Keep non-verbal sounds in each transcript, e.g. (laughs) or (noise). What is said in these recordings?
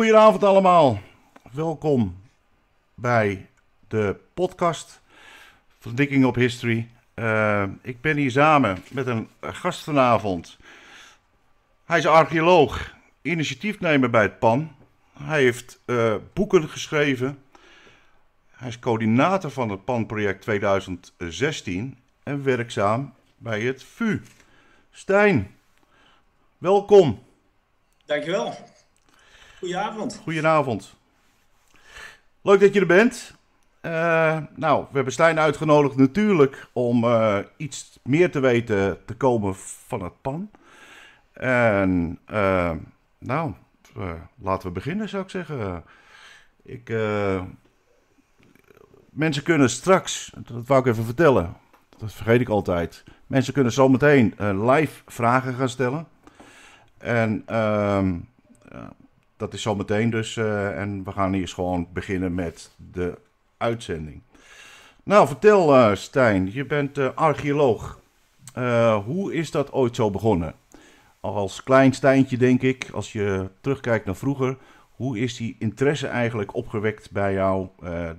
Goedenavond allemaal. Welkom bij de podcast Verdikking op History. Uh, ik ben hier samen met een gast vanavond. Hij is archeoloog, initiatiefnemer bij het PAN. Hij heeft uh, boeken geschreven. Hij is coördinator van het PAN-project 2016 en werkzaam bij het VU. Stijn, welkom. Dankjewel. Goedenavond. Goedenavond. Leuk dat je er bent. Uh, nou, we hebben Stijn uitgenodigd natuurlijk om uh, iets meer te weten te komen van het PAN. En uh, nou, laten we beginnen zou ik zeggen. Ik, mensen kunnen straks, dat wou ik even vertellen, dat vergeet ik altijd. Mensen kunnen zometeen live vragen gaan stellen. En ehm, dat is zometeen dus. Uh, en we gaan eerst gewoon beginnen met de uitzending. Nou, vertel uh, Stijn, je bent uh, archeoloog. hoe is dat ooit zo begonnen? Als klein Stijntje denk ik, als je terugkijkt naar vroeger. Hoe is die interesse eigenlijk opgewekt bij jou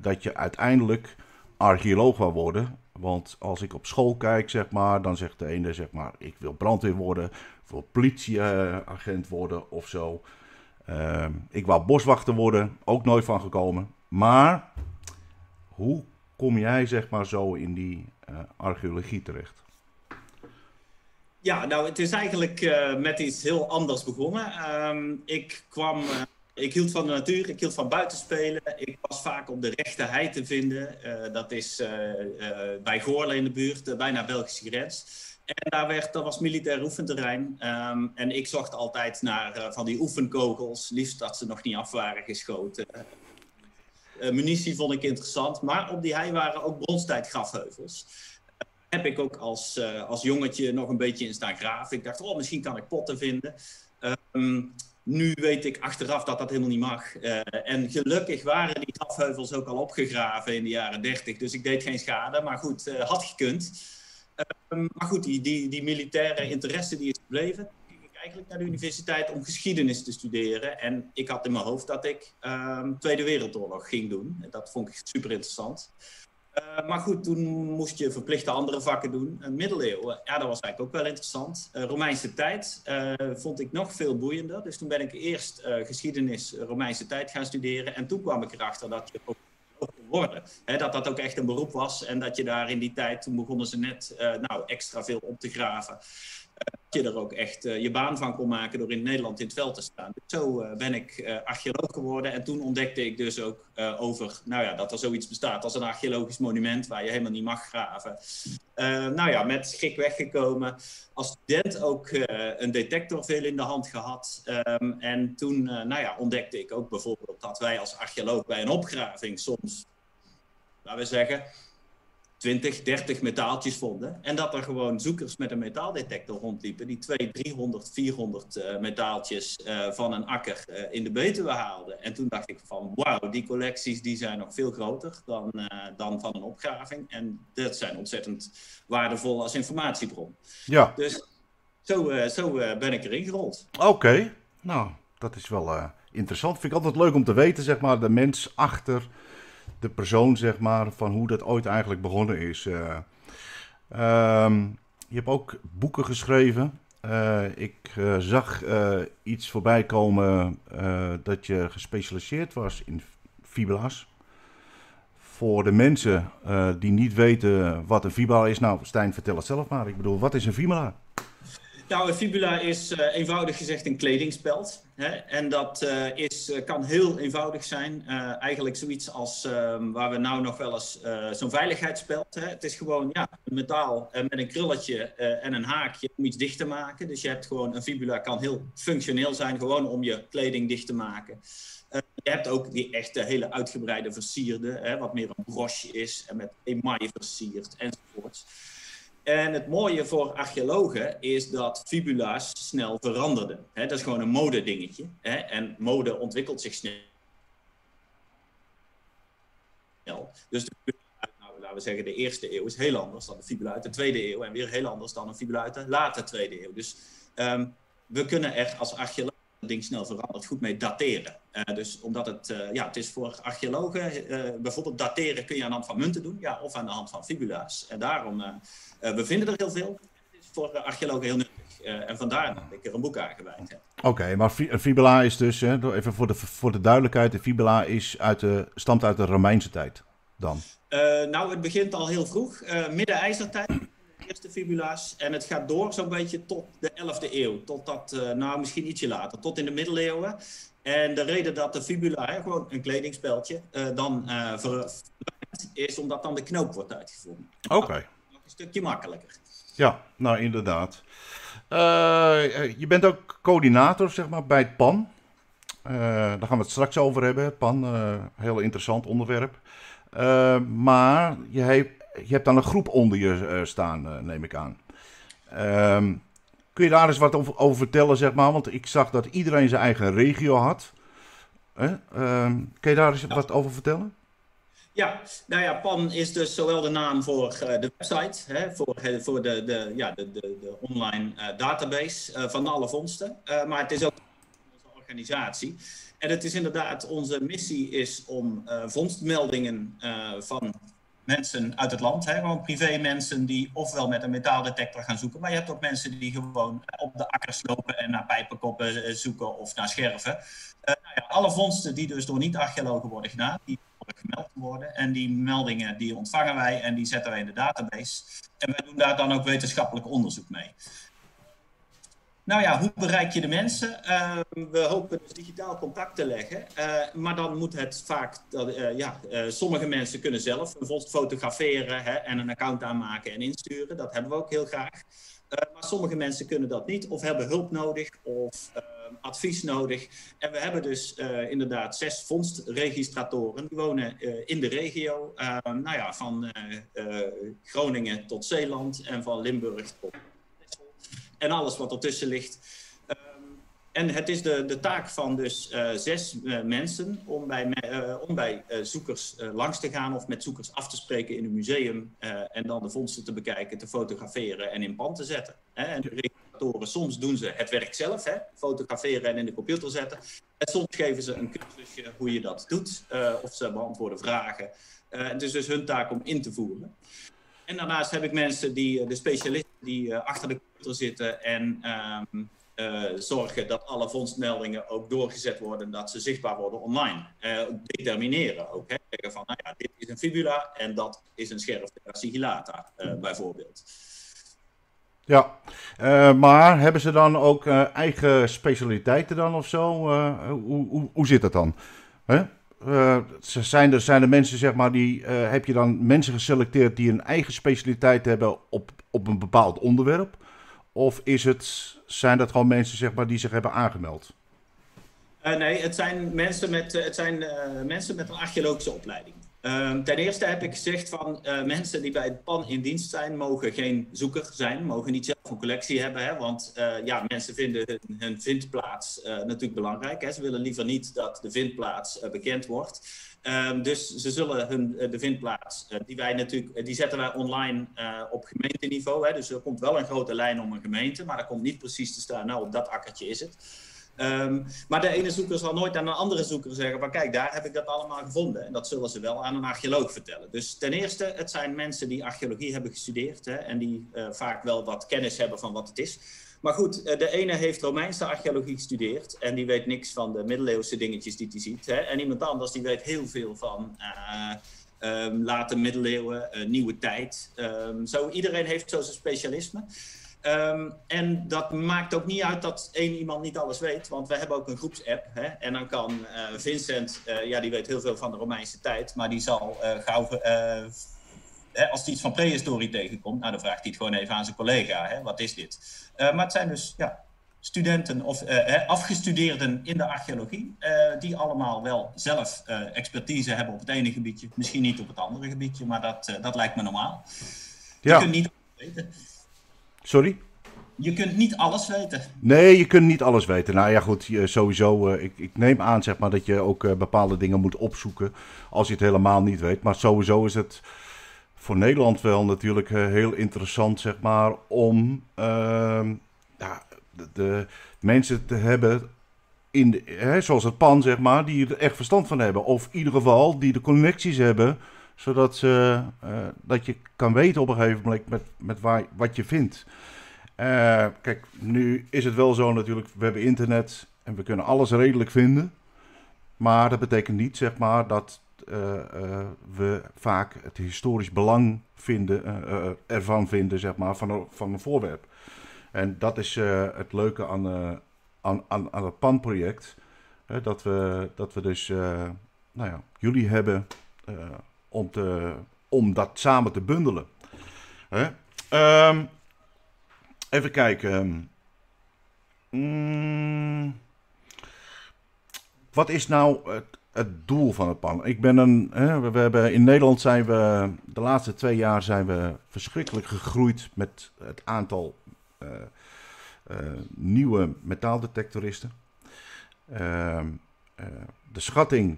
dat je uiteindelijk archeoloog wou worden? Want als ik op school kijk, zeg maar, dan zegt de ene, zeg maar, ik wil brandweer worden, ik wil politieagent worden of zo. Uh, ik wou boswachter worden, ook nooit van gekomen. Maar hoe kom jij zeg maar zo in die uh, archeologie terecht? Ja, nou het is eigenlijk uh, met iets heel anders begonnen. Um, ik kwam, uh, ik hield van de natuur, ik hield van buitenspelen. Ik was vaak op de rechte hei te vinden. dat is bij Goorlen in de buurt, bijna Belgische grens. En daar werd, dat was militair oefenterrein. Um, en ik zocht altijd naar uh, van die oefenkogels, liefst dat ze nog niet af waren geschoten. Uh, munitie vond ik interessant, maar op die hei waren ook bronstijdgrafheuvels. Uh, heb ik ook als, als jongetje nog een beetje in staan graven. Ik dacht, oh, misschien kan ik potten vinden. Um, nu weet ik achteraf dat dat helemaal niet mag. en gelukkig waren die grafheuvels ook al opgegraven in de jaren 30, dus ik deed geen schade. Maar goed, had gekund. Um, maar goed, die, die, die militaire interesse die is gebleven. ging ik eigenlijk naar de universiteit om geschiedenis te studeren. En ik had in mijn hoofd dat ik um, Tweede Wereldoorlog ging doen. Dat vond ik super interessant. Uh, maar goed, toen moest je verplichte andere vakken doen. Middeleeuwen, ja, dat was eigenlijk ook wel interessant. Uh, Romeinse tijd vond ik nog veel boeiender. Dus toen ben ik eerst geschiedenis Romeinse tijd gaan studeren. En toen kwam ik erachter dat je ook worden. dat dat ook echt een beroep was en dat je daar in die tijd, toen begonnen ze net uh, nou, extra veel op te graven. Je er ook echt uh, je baan van kon maken door in Nederland in het veld te staan. Dus zo ben ik archeoloog geworden en toen ontdekte ik dus ook over nou ja, dat er zoiets bestaat als een archeologisch monument waar je helemaal niet mag graven. nou ja, met schrik weggekomen. Als student ook een detector veel in de hand gehad. Um, en toen nou ja, ontdekte ik ook bijvoorbeeld dat wij als archeoloog bij een opgraving soms laten we zeggen, 20, 30 metaaltjes vonden. En dat er gewoon zoekers met een metaaldetector rondliepen die 200, 300, 400 uh, metaaltjes uh, van een akker uh, in de Betuwe haalden. En toen dacht ik van wauw, die collecties die zijn nog veel groter dan, eh, dan van een opgraving. En dat zijn ontzettend waardevol als informatiebron. Ja. Dus zo, zo ben ik erin gerold. Oké, okay. nou dat is wel interessant. Vind ik altijd leuk om te weten, zeg maar, de mens achter de persoon, zeg maar, van hoe dat ooit eigenlijk begonnen is. Uh, um, je hebt ook boeken geschreven. Uh, ik uh, zag iets voorbij komen dat je gespecialiseerd was in fibula's. Voor de mensen die niet weten wat een fibula is. Nou, Stijn, vertel het zelf maar. Ik bedoel, wat is een fibula? Nou, een fibula is uh, eenvoudig gezegd een kledingspeld. Hè? En dat uh, is, uh, kan heel eenvoudig zijn. eigenlijk zoiets als ehm, waar we nou nog wel eens zo'n veiligheidsspeld. Hè? Het is gewoon ja, een metaal met een krulletje en een haakje om iets dicht te maken. Dus je hebt gewoon een fibula kan heel functioneel zijn, gewoon om je kleding dicht te maken. je hebt ook die echte hele uitgebreide versierde, hè, wat meer een broche is en met emaille versierd enzovoorts. En het mooie voor archeologen is dat fibula's snel veranderden. dat is gewoon een modedingetje. Hè? En mode ontwikkelt zich snel. Dus de nou, laten we zeggen, de eerste eeuw is heel anders dan de fibula uit de tweede eeuw. En weer heel anders dan een fibula uit de late tweede eeuw. Dus um, we kunnen er als archeoloog het ding snel verandert, goed mee dateren. dus omdat het, ja, het is voor archeologen, bijvoorbeeld dateren kun je aan de hand van munten doen, ja, of aan de hand van fibula's. En daarom, we vinden er heel veel. Het is voor archeologen heel nuttig. en vandaar dat ik er een boek aan gewijd heb. Oké, maar fibula is dus, hè, even voor de, voor de duidelijkheid, de fibula is uit de, stamt uit de Romeinse tijd dan? nou, het begint al heel vroeg, midden-ijzertijd eerste fibula's. En het gaat door zo'n beetje tot de 11e eeuw. Tot dat, uh, nou misschien ietsje later, tot in de middeleeuwen. En de reden dat de fibula, hè, gewoon een kledingspeltje, uh, dan uh, is omdat dan de knoop wordt uitgevonden. Oké. Een stukje makkelijker. Ja, nou inderdaad. je bent ook coördinator zeg maar, bij het PAN. daar gaan we het straks over hebben. PAN, heel interessant onderwerp. maar je heeft je hebt dan een groep onder je eh, staan, eh, neem ik aan. Ehm, kun je daar eens wat over, over, vertellen, zeg maar? Want ik zag dat iedereen zijn eigen regio had. Um, kun je daar eens wat over vertellen? Ja, nou ja, PAN is dus zowel de naam voor uh, de website, hè, voor, voor de, de, ja, de, de, de online uh, database uh, van alle vondsten. maar het is ook onze organisatie. En het is inderdaad, onze missie is om vondstmeldingen van mensen uit het land. Hè? Gewoon privé mensen die ofwel met een metaaldetector gaan zoeken. Maar je hebt ook mensen die gewoon op de akkers lopen en naar pijpenkoppen eh, zoeken of naar scherven. Uh, nou ja, alle vondsten die dus door niet-archeologen worden gedaan, die worden gemeld worden. En die meldingen die ontvangen wij en die zetten wij in de database. En wij doen daar dan ook wetenschappelijk onderzoek mee. Nou ja, hoe bereik je de mensen? Uh, we hopen dus digitaal contact te leggen. Uh, maar dan moet het vaak, uh, ja, sommige mensen kunnen zelf een vondst fotograferen hè, en een account aanmaken en insturen. Dat hebben we ook heel graag. maar sommige mensen kunnen dat niet of hebben hulp nodig of advies nodig. En we hebben dus inderdaad zes vondstregistratoren. Die wonen in de regio, nou ja, van Groningen tot Zeeland en van Limburg tot en alles wat ertussen ligt. Ehm, en het is de, de taak van dus uh, zes uh, mensen om bij, uh, om bij zoekers langs te gaan of met zoekers af te spreken in een museum en dan de vondsten te bekijken, te fotograferen en in pand te zetten. Hè. En de regulatoren, soms doen ze het werk zelf, hè, fotograferen en in de computer zetten. En soms geven ze een cursusje hoe je dat doet of ze beantwoorden vragen. het is dus hun taak om in te voeren. En daarnaast heb ik mensen die, de specialisten die achter de zitten en um, uh, zorgen dat alle vondstmeldingen ook doorgezet worden, dat ze zichtbaar worden online. Determineren ook. Van, nou ja, dit is een fibula en dat is een scherf sigillata, bijvoorbeeld. Ja, maar hebben ze dan ook eigen specialiteiten dan of zo? Hoe, hoe, hoe, zit dat dan? Zijn, er, zijn er mensen, zeg maar, die heb je dan mensen geselecteerd die een eigen specialiteit hebben op, op een bepaald onderwerp? Of is het, zijn dat gewoon mensen zeg maar, die zich hebben aangemeld? Uh, nee, het zijn mensen met, uh, het zijn, uh, mensen met een archeologische opleiding. Ehm, ten eerste heb ik gezegd van mensen die bij het PAN in dienst zijn, mogen geen zoeker zijn, mogen niet zelf een collectie hebben. Hè, want ja, mensen vinden hun, vindplaats natuurlijk belangrijk. Hè. Ze willen liever niet dat de vindplaats bekend wordt. Um, dus ze zullen hun, de vindplaats, die wij natuurlijk, die zetten wij online op gemeenteniveau. Hè, dus er komt wel een grote lijn om een gemeente, maar er komt niet precies te staan, nou op dat akkertje is het. Um, maar de ene zoeker zal nooit aan een andere zoeker zeggen van kijk, daar heb ik dat allemaal gevonden. En dat zullen ze wel aan een archeoloog vertellen. Dus ten eerste, het zijn mensen die archeologie hebben gestudeerd hè, en die vaak wel wat kennis hebben van wat het is. Maar goed, eh, de ene heeft Romeinse archeologie gestudeerd en die weet niks van de middeleeuwse dingetjes die hij ziet. Hè? En iemand anders die weet heel veel van uh, um, late middeleeuwen, nieuwe tijd. Um, zo, iedereen heeft zo zijn specialisme. Um, en dat maakt ook niet uit dat één iemand niet alles weet, want we hebben ook een groepsapp. Hè? En dan kan uh, Vincent, uh, ja, die weet heel veel van de Romeinse tijd, maar die zal uh, gauw hè, als hij iets van prehistorie tegenkomt, nou, dan vraagt hij het gewoon even aan zijn collega. Hè, wat is dit? Maar het zijn dus ja, studenten of afgestudeerden in de archeologie, die allemaal wel zelf expertise hebben op het ene gebiedje, misschien niet op het andere gebiedje, maar dat, dat lijkt me normaal. Ja. Je kunt niet weten. Sorry? Je kunt niet alles weten. Nee, je kunt niet alles weten. Nou ja, goed, sowieso. ik, ik, neem aan zeg maar, dat je ook bepaalde dingen moet opzoeken als je het helemaal niet weet. Maar sowieso is het voor Nederland wel natuurlijk uh, heel interessant, zeg maar, om uh, ja, de, de, mensen te hebben in de, hè, zoals het pan, zeg maar, die er echt verstand van hebben. Of in ieder geval die de connecties hebben, zodat ze, dat je kan weten op een gegeven moment met, met wat je vindt. kijk, nu is het wel zo natuurlijk, we hebben internet en we kunnen alles redelijk vinden. Maar dat betekent niet, zeg maar, dat we vaak het historisch belang vinden, ervan vinden, zeg maar, van, van een voorwerp. En dat is het leuke aan, aan, aan, aan het PAN-project. dat, we, dat we dus nou ja, jullie hebben om, te, om dat samen te bundelen. Um, even kijken. Mm, wat is nou het, het doel van het PAN? Ik ben een, hè, we, hebben, in Nederland zijn we de laatste twee jaar zijn we verschrikkelijk gegroeid met het aantal uh, uh, nieuwe metaaldetectoristen. Uh, de schatting,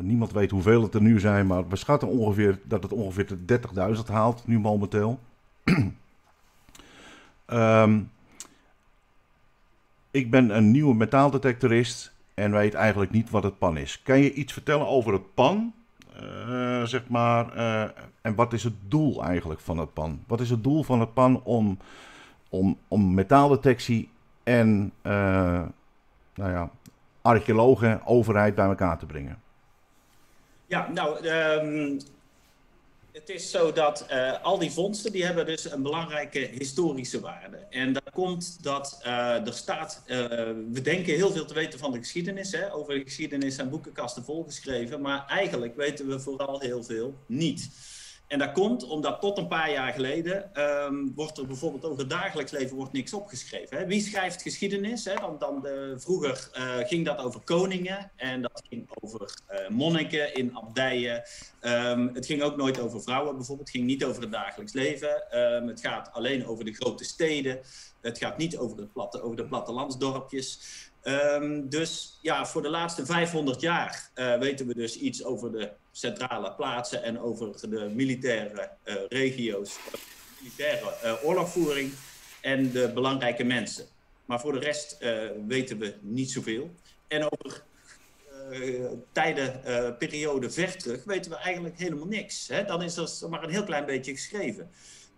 niemand weet hoeveel het er nu zijn, maar we schatten ongeveer dat het ongeveer de 30.000 haalt, nu momenteel. um, (clears throat) ik ben een nieuwe metaaldetectorist en weet eigenlijk niet wat het pan is. Kan je iets vertellen over het pan? Uh, zeg maar, en wat is het doel eigenlijk van het pan? Wat is het doel van het pan om om, om metaaldetectie en nou ja, archeologen, overheid bij elkaar te brengen? Ja, nou, um, het is zo dat uh, al die vondsten die hebben dus een belangrijke historische waarde. En dat komt dat uh, er staat, we denken heel veel te weten van de geschiedenis. Hè? Over de geschiedenis zijn boekenkasten volgeschreven, maar eigenlijk weten we vooral heel veel niet. En dat komt omdat tot een paar jaar geleden um, wordt er bijvoorbeeld over het dagelijks leven wordt niks opgeschreven. Hè? Wie schrijft geschiedenis? Hè? Dan, dan de, vroeger uh, ging dat over koningen en dat ging over uh, monniken in abdijen. Um, het ging ook nooit over vrouwen bijvoorbeeld. Het ging niet over het dagelijks leven. Um, het gaat alleen over de grote steden. Het gaat niet over, platte, over de plattelandsdorpjes. Dus ja, voor de laatste 500 jaar uh, weten we dus iets over de centrale plaatsen en over de militaire uh, regio's, militaire uh, oorlogvoering en de belangrijke mensen. Maar voor de rest weten we niet zoveel. En over tijden, periode ver terug weten we eigenlijk helemaal niks. Hè? Dan is er maar een heel klein beetje geschreven.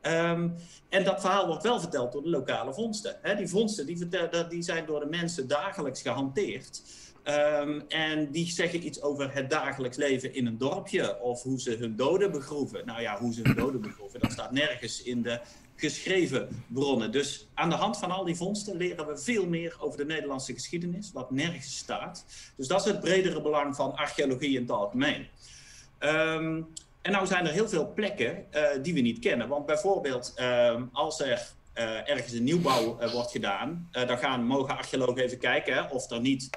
Um, en dat verhaal wordt wel verteld door de lokale vondsten. He, die vondsten die, die zijn door de mensen dagelijks gehanteerd. Um, en die zeggen iets over het dagelijks leven in een dorpje of hoe ze hun doden begroeven. Nou ja, hoe ze hun doden begroeven, dat staat nergens in de geschreven bronnen. Dus aan de hand van al die vondsten leren we veel meer over de Nederlandse geschiedenis, wat nergens staat. Dus dat is het bredere belang van archeologie in het algemeen. Um, en nou zijn er heel veel plekken uh, die we niet kennen. Want bijvoorbeeld uh, als er uh, ergens een nieuwbouw uh, wordt gedaan, dan gaan, mogen archeologen even kijken of er niet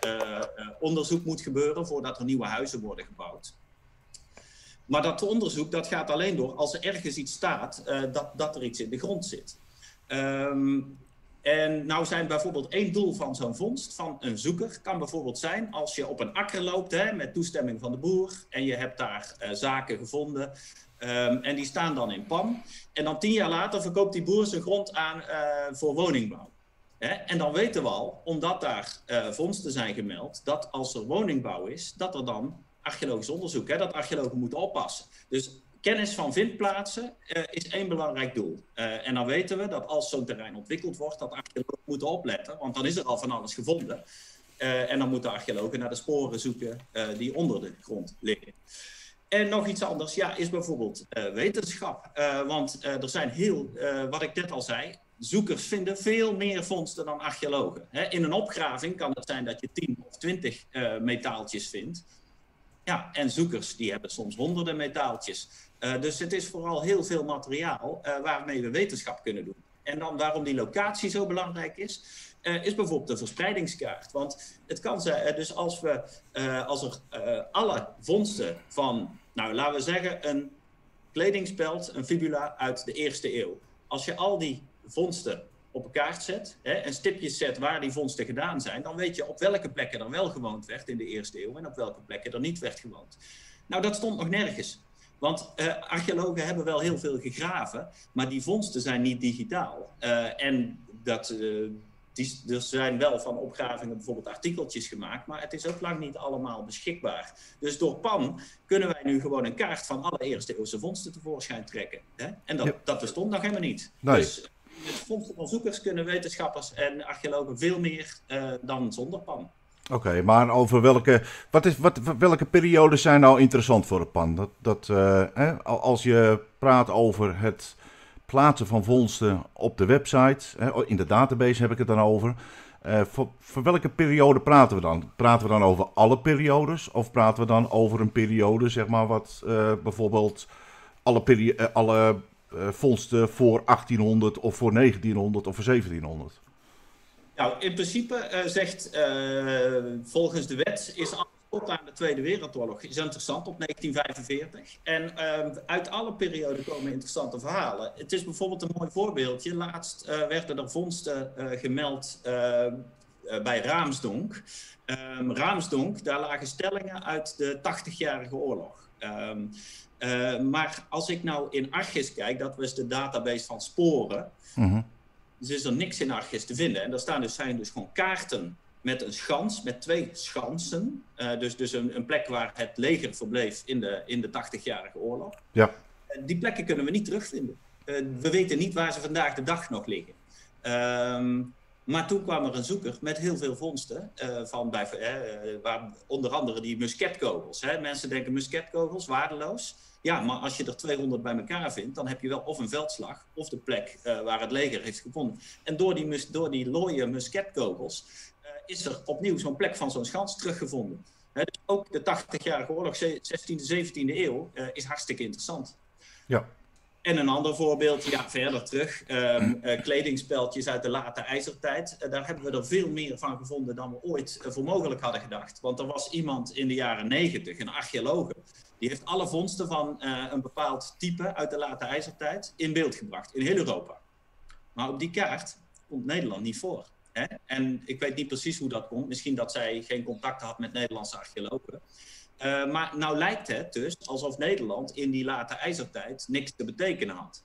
onderzoek moet gebeuren voordat er nieuwe huizen worden gebouwd. Maar dat onderzoek dat gaat alleen door als er ergens iets staat dat, dat er iets in de grond zit. Um, en nou zijn bijvoorbeeld één doel van zo'n vondst van een zoeker kan bijvoorbeeld zijn als je op een akker loopt hè, met toestemming van de boer en je hebt daar zaken gevonden um, en die staan dan in pan. En dan tien jaar later verkoopt die boer zijn grond aan uh, voor woningbouw. En dan weten we al, omdat daar uh, vondsten zijn gemeld, dat als er woningbouw is, dat er dan archeologisch onderzoek, hè, dat archeologen moeten oppassen. Dus kennis van vindplaatsen uh, is één belangrijk doel. En dan weten we dat als zo'n terrein ontwikkeld wordt, dat archeologen moeten opletten, want dan is er al van alles gevonden. En dan moeten archeologen naar de sporen zoeken die onder de grond liggen. En nog iets anders, ja, is bijvoorbeeld wetenschap. want er zijn heel, wat ik net al zei, zoekers vinden veel meer vondsten dan archeologen. Hè, in een opgraving kan het zijn dat je 10 of 20 metaaltjes vindt. Ja, en zoekers die hebben soms honderden metaaltjes. Dus het is vooral heel veel materiaal waarmee we wetenschap kunnen doen. En dan waarom die locatie zo belangrijk is, is bijvoorbeeld de verspreidingskaart. Want het kan zijn, dus als, we, als er alle vondsten van, nou laten we zeggen, een kledingspeld, een fibula uit de eerste eeuw. Als je al die vondsten op een kaart zet hè, en stipjes zet waar die vondsten gedaan zijn, dan weet je op welke plekken er wel gewoond werd in de eerste eeuw en op welke plekken er niet werd gewoond. Nou, dat stond nog nergens. Want uh, archeologen hebben wel heel veel gegraven, maar die vondsten zijn niet digitaal. Uh, en dat, uh, die, er zijn wel van opgravingen bijvoorbeeld artikeltjes gemaakt, maar het is ook lang niet allemaal beschikbaar. Dus door PAN kunnen wij nu gewoon een kaart van alle eerste eeuwse vondsten tevoorschijn trekken. Hè? En dat, dat bestond nog helemaal niet. Nee. Dus met vondstenonderzoekers kunnen wetenschappers en archeologen veel meer uh, dan zonder PAN. Oké, maar over welke, wat is, wat, welke periodes zijn nou interessant voor het PAN? Dat, dat, uh, hè, als je praat over het plaatsen van vondsten op de website, hè, in de database heb ik het dan over. Uh, voor, welke periode praten we dan? Praten we dan over alle periodes? Of praten we dan over een periode, zeg maar, wat uh, bijvoorbeeld alle, peri alle vondsten voor 1800 of voor 1900 of voor 1700? Nou, in principe zegt volgens de wet is tot aan de Tweede Wereldoorlog is interessant op 1945. En uh, uit alle perioden komen interessante verhalen. Het is bijvoorbeeld een mooi voorbeeldje. Laatst werden er vondsten gemeld bij Raamsdonk. Um, Raamsdonk, daar lagen stellingen uit de 80-jarige oorlog. Um, maar als ik nou in Argis kijk, dat was de database van sporen. -hmm. Dus is er niks in Argis te vinden. En daar staan dus, zijn dus gewoon kaarten met een schans, met twee schansen. Uh, dus dus een, een, plek waar het leger verbleef in de, in de 80-jarige oorlog. Ja. Uh, die plekken kunnen we niet terugvinden. Uh, we weten niet waar ze vandaag de dag nog liggen. Ehm, maar toen kwam er een zoeker met heel veel vondsten. van bij, waar, onder andere die musketkogels. Hè. Mensen denken musketkogels, waardeloos. Ja, maar als je er 200 bij elkaar vindt, dan heb je wel of een veldslag of de plek uh, waar het leger heeft gevonden. En door die, mus door die looie musketkogels is er opnieuw zo'n plek van zo'n schans teruggevonden. He, dus ook de 80-jarige oorlog, 16e, 17e eeuw, uh, is hartstikke interessant. Ja. En een ander voorbeeld, ja, verder terug, um, kledingspeltjes uit de late ijzertijd. daar hebben we er veel meer van gevonden dan we ooit voor mogelijk hadden gedacht. Want er was iemand in de jaren 90, een archeologe, die heeft alle vondsten van een bepaald type uit de late ijzertijd in beeld gebracht, in heel Europa. Maar op die kaart komt Nederland niet voor. Hè? En ik weet niet precies hoe dat komt. Misschien dat zij geen contact had met Nederlandse archeologen. Uh, maar nou lijkt het dus alsof Nederland in die late ijzertijd niks te betekenen had.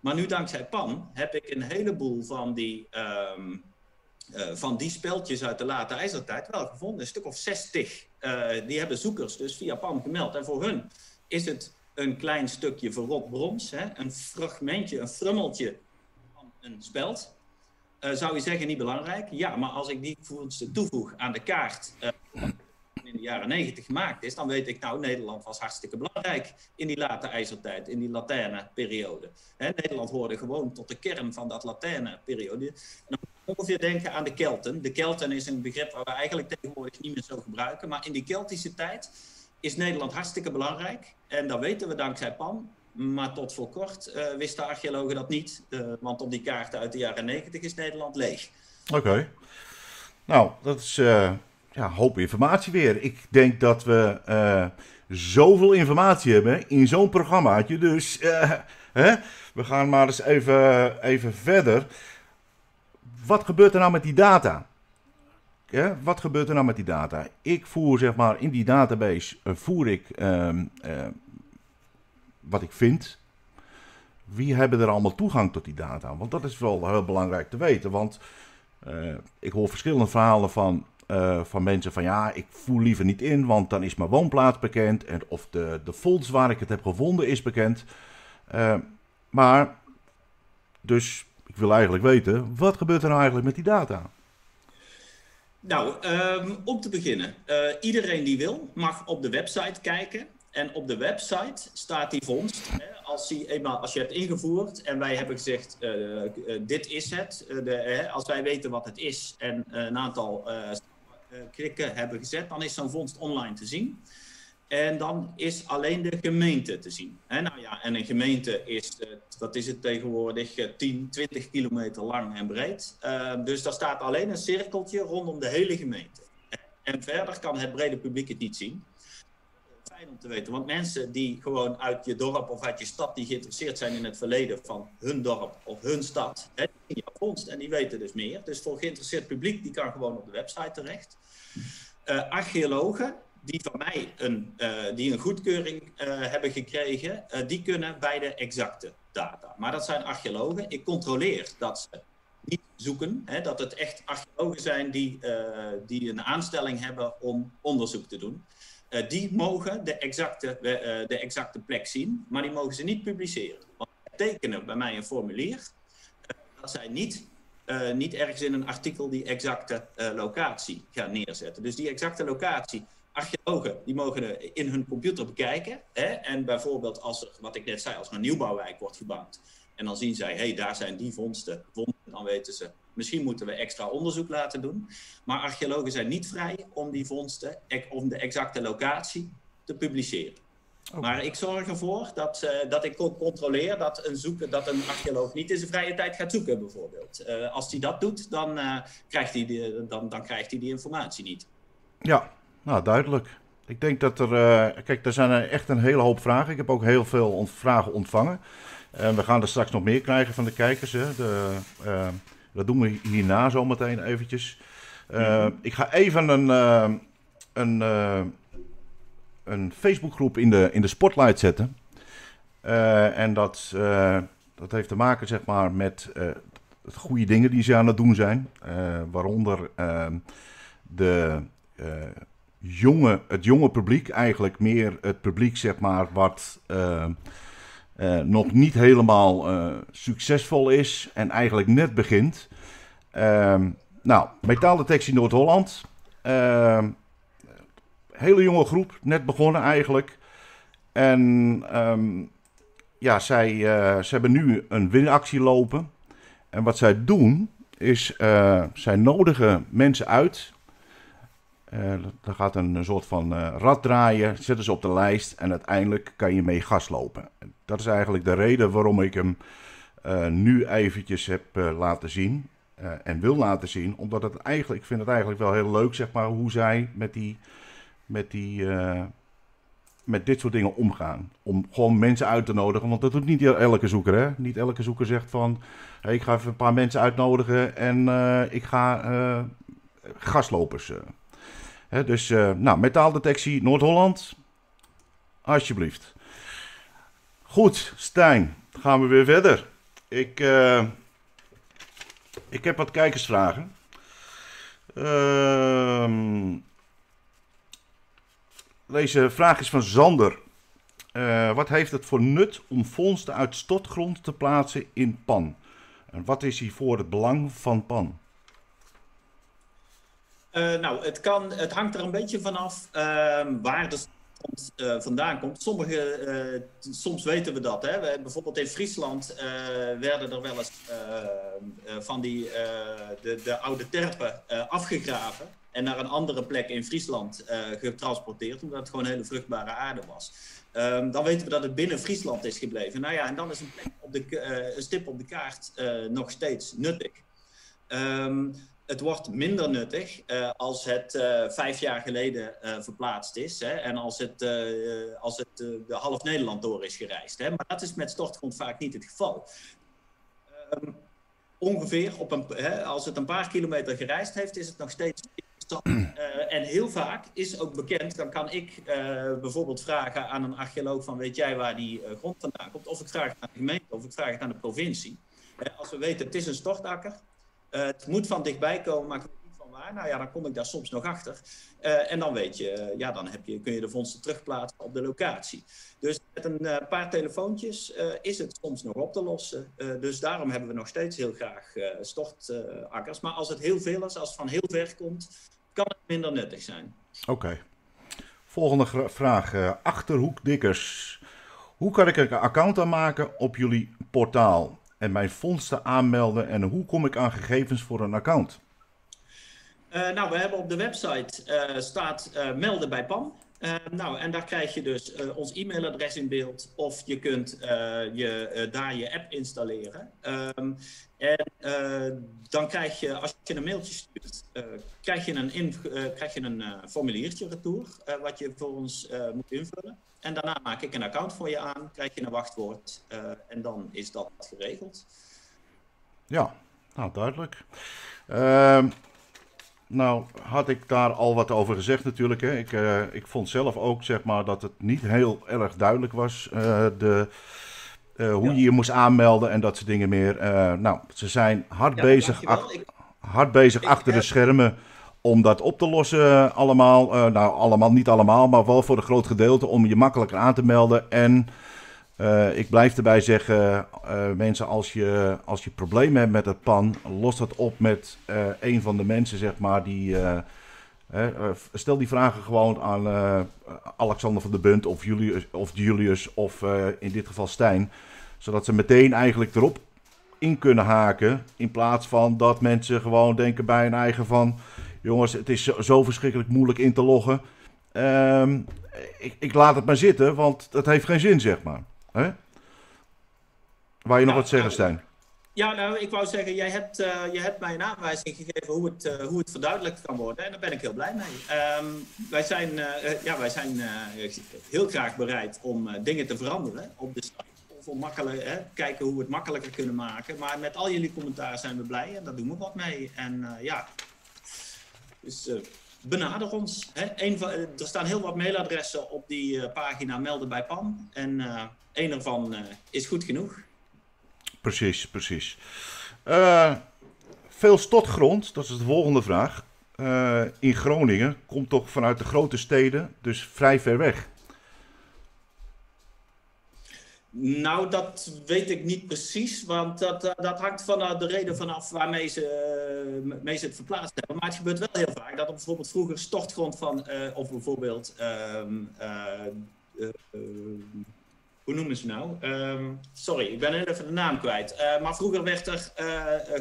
Maar nu dankzij PAN heb ik een heleboel van die, um, van die speltjes uit de late ijzertijd wel gevonden. Een stuk of 60 uh, die hebben zoekers dus via PAN gemeld. En voor hun is het een klein stukje verrot brons, hè? een fragmentje, een frummeltje van een speld. Uh, zou je zeggen niet belangrijk? Ja, maar als ik die vondsten toevoeg aan de kaart uh, in de jaren negentig gemaakt is, dan weet ik nou, Nederland was hartstikke belangrijk in die late ijzertijd, in die latijne periode. Hè, Nederland hoorde gewoon tot de kern van dat latijne periode ongeveer denken aan de Kelten. De Kelten is een begrip waar we eigenlijk tegenwoordig niet meer zo gebruiken. Maar in die Keltische tijd is Nederland hartstikke belangrijk. En dat weten we dankzij PAN. Maar tot voor kort uh, wisten archeologen dat niet. Uh, want op die kaarten uit de jaren 90 is Nederland leeg. Oké. Nou, dat is uh, ja, hoop informatie weer. Ik denk dat we zoveel informatie hebben in zo'n programmaatje. Dus hè? we gaan maar eens even, even verder wat gebeurt er nou met die data? Ja, wat gebeurt er nou met die data? Ik voer zeg maar in die database voer ik uh, uh, wat ik vind. Wie hebben er allemaal toegang tot die data? Want dat is wel heel belangrijk te weten. Want uh, ik hoor verschillende verhalen van, van mensen van ja, ik voer liever niet in, want dan is mijn woonplaats bekend. En of de, de fonds waar ik het heb gevonden is bekend. maar dus ik wil eigenlijk weten, wat gebeurt er nou eigenlijk met die data? Nou, um, om te beginnen. Iedereen die wil mag op de website kijken. En op de website staat die vondst. Hè, als, eenmaal, als je hebt ingevoerd en wij hebben gezegd, uh, uh, dit is het. De, als wij weten wat het is en een aantal klikken hebben gezet, dan is zo'n vondst online te zien. En dan is alleen de gemeente te zien. En, nou ja, en een gemeente is, wat is het tegenwoordig, 10, 20 kilometer lang en breed. Dus daar staat alleen een cirkeltje rondom de hele gemeente. En verder kan het brede publiek het niet zien. Om te weten, want mensen die gewoon uit je dorp of uit je stad, die geïnteresseerd zijn in het verleden van hun dorp of hun stad, hè, die zien vondst en die weten dus meer. Dus voor geïnteresseerd publiek, die kan gewoon op de website terecht. Uh, archeologen, die van mij een, uh, die een goedkeuring uh, hebben gekregen, die kunnen bij de exacte data. Maar dat zijn archeologen. Ik controleer dat ze niet zoeken. Hè, dat het echt archeologen zijn die, die een aanstelling hebben om onderzoek te doen. Die mogen de exacte, de exacte plek zien, maar die mogen ze niet publiceren. Want tekenen bij mij een formulier dat zij niet niet ergens in een artikel die exacte locatie gaan neerzetten. Dus die exacte locatie, archeologen, die mogen in hun computer bekijken. Hè? En bijvoorbeeld als wat ik net zei, als er een nieuwbouwwijk wordt gebouwd. En dan zien zij, hé, hey, daar zijn die vondsten. Dan weten ze, misschien moeten we extra onderzoek laten doen. Maar archeologen zijn niet vrij om die vondsten, om de exacte locatie te publiceren. Maar ik zorg ervoor dat, uh, dat ik controleer dat een, zoeken, dat een archeoloog niet in zijn vrije tijd gaat zoeken, bijvoorbeeld. Uh, als hij dat doet, dan, uh, krijgt hij die, dan, dan krijgt hij die informatie niet. Ja, nou duidelijk. Ik denk dat er. kijk, er zijn echt een hele hoop vragen. Ik heb ook heel veel ont vragen ontvangen. En we gaan er straks nog meer krijgen van de kijkers. Hè. De, dat doen we hierna zometeen eventjes. Mm -hmm. Ik ga even een. een een Facebookgroep in de, in de spotlight zetten. En dat, dat heeft te maken zeg maar, met het goede dingen die ze aan het doen zijn. waaronder ehm, de, jonge, het jonge publiek, eigenlijk meer het publiek zeg maar, wat nog niet helemaal succesvol is en eigenlijk net begint. Ehm, nou, Metaaldetectie Noord-Holland. Ehm, hele jonge groep, net begonnen eigenlijk. En um, ja, zij, uh, ze hebben nu een winactie lopen. En wat zij doen, is zij nodigen mensen uit. Uh, er gaat een, soort van rad draaien, zetten ze op de lijst en uiteindelijk kan je mee gas lopen. Dat is eigenlijk de reden waarom ik hem nu eventjes heb laten zien. en wil laten zien, omdat het eigenlijk, ik vind het eigenlijk wel heel leuk, zeg maar, hoe zij met die met, die, uh, met dit soort dingen omgaan. Om gewoon mensen uit te nodigen. Want dat doet niet elke zoeker. Hè? Niet elke zoeker zegt van... Ik ga even een paar mensen uitnodigen en uh, ik ga uh, gaslopers. Dus nou, metaaldetectie Noord-Holland. Alsjeblieft. Goed, Stijn. Gaan we weer verder. Ik, ik heb wat kijkersvragen. Ehm deze vraag is van Zander. Uh, wat heeft het voor nut om vondsten uit stotgrond te plaatsen in pan? En wat is hiervoor het belang van pan? Uh, nou, het, kan, het hangt er een beetje vanaf uh, waar de uh, vandaan komt. Sommige, soms weten we dat. Hè? We, bijvoorbeeld in Friesland werden er wel eens van die, de, de oude terpen afgegraven en naar een andere plek in Friesland getransporteerd, omdat het gewoon hele vruchtbare aarde was. Um, dan weten we dat het binnen Friesland is gebleven. Nou ja, en dan is een, op de, een stip op de kaart nog steeds nuttig. Um, het wordt minder nuttig als het vijf jaar geleden verplaatst is. Hè, en als het, als het de half Nederland door is gereisd. Hè. Maar dat is met stortgrond vaak niet het geval. Um, ongeveer, op een, hè, als het een paar kilometer gereisd heeft, is het nog steeds uh, (clears throat) en heel vaak is ook bekend, dan kan ik uh, bijvoorbeeld vragen aan een archeoloog van weet jij waar die uh, grond vandaan komt? Of ik vraag het aan de gemeente of ik vraag het aan de provincie. als we weten het is een stortakker, het moet van dichtbij komen, maar ik weet niet van waar. Nou ja, dan kom ik daar soms nog achter. en dan weet je, ja, dan heb je, kun je de vondsten terugplaatsen op de locatie. Dus met een paar telefoontjes is het soms nog op te lossen. dus daarom hebben we nog steeds heel graag stortakkers. maar als het heel veel is, als het van heel ver komt, kan het minder nuttig zijn. Oké. Volgende vraag. Achterhoek Dikkers. Hoe kan ik een account aanmaken op jullie portaal? En mijn vondsten aanmelden? En hoe kom ik aan gegevens voor een account? Uh, nou, we hebben op de website uh, staat melden bij PAM. Uh, nou, en daar krijg je dus uh, ons e-mailadres in beeld of je kunt uh, je, daar je app installeren. Um, en dan krijg je, als je een mailtje stuurt, krijg je een, in, krijg je een formuliertje retour wat je voor ons moet invullen. En daarna maak ik een account voor je aan, krijg je een wachtwoord en dan is dat geregeld. Ja, nou duidelijk. Ehm, nou, had ik daar al wat over gezegd natuurlijk. Hè. Ik, uh, ik vond zelf ook zeg maar, dat het niet heel erg duidelijk was. Uh, de, hoe je je moest aanmelden en dat soort dingen meer. nou, ze zijn hard bezig, hard bezig achter de schermen om dat op te lossen allemaal. nou, allemaal, niet allemaal, maar wel voor een groot gedeelte om je makkelijker aan te melden. En ik blijf erbij zeggen, mensen, als je, als je problemen hebt met het pan, los dat op met een van de mensen, zeg maar, die eh, stel die vragen gewoon aan uh, Alexander van der Bunt of Julius of, Julius, of uh, in dit geval Stijn. Zodat ze meteen eigenlijk erop in kunnen haken. In plaats van dat mensen gewoon denken bij hun eigen van... Jongens, het is zo, verschrikkelijk moeilijk in te loggen. Uh, ik, ik, laat het maar zitten, want dat heeft geen zin, zeg maar. Hè? Waar je nog wat zeggen, Stijn? Ja, nou, ik wou zeggen, jij hebt, uh, je hebt mij een aanwijzing gegeven hoe het, uh, hoe het verduidelijkt kan worden. En daar ben ik heel blij mee. Um, wij zijn, uh, ja, wij zijn heel graag bereid om dingen te veranderen op de site. Of om makkelijk, hè, kijken hoe we het makkelijker kunnen maken. Maar met al jullie commentaar zijn we blij en daar doen we wat mee. En ja, dus benader ons. Hè. Een van, er staan heel wat mailadressen op die pagina melden bij PAN. En één ervan is goed genoeg. Precies, precies. Uh, veel stotgrond, dat is de volgende vraag. Uh, in Groningen komt toch vanuit de grote steden, dus vrij ver weg. Nou, dat weet ik niet precies, want dat, eh, dat hangt van de reden vanaf waarmee ze, mee ze het verplaatst hebben. Maar het gebeurt wel heel vaak dat er bijvoorbeeld vroeger stortgrond van, of bijvoorbeeld ehm, hoe noemen ze nou? Um, sorry, ik ben even de naam kwijt. Maar vroeger werd er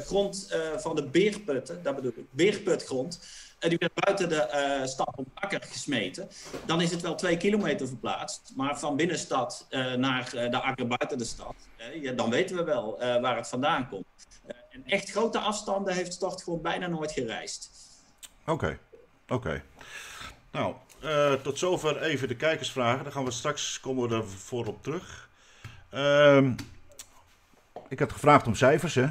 grond van de beerputten, dat bedoel ik, beerputgrond, die werd buiten de stad op akker gesmeten. Dan is het wel twee kilometer verplaatst, maar van binnenstad naar de akker buiten de stad, ja, dan weten we wel waar het vandaan komt. en echt grote afstanden heeft gewoon bijna nooit gereisd. Oké, oké. Nou, tot zover even de kijkersvragen. Dan gaan we straks komen we ervoor op terug. Uh, ik had gevraagd om cijfers, hè?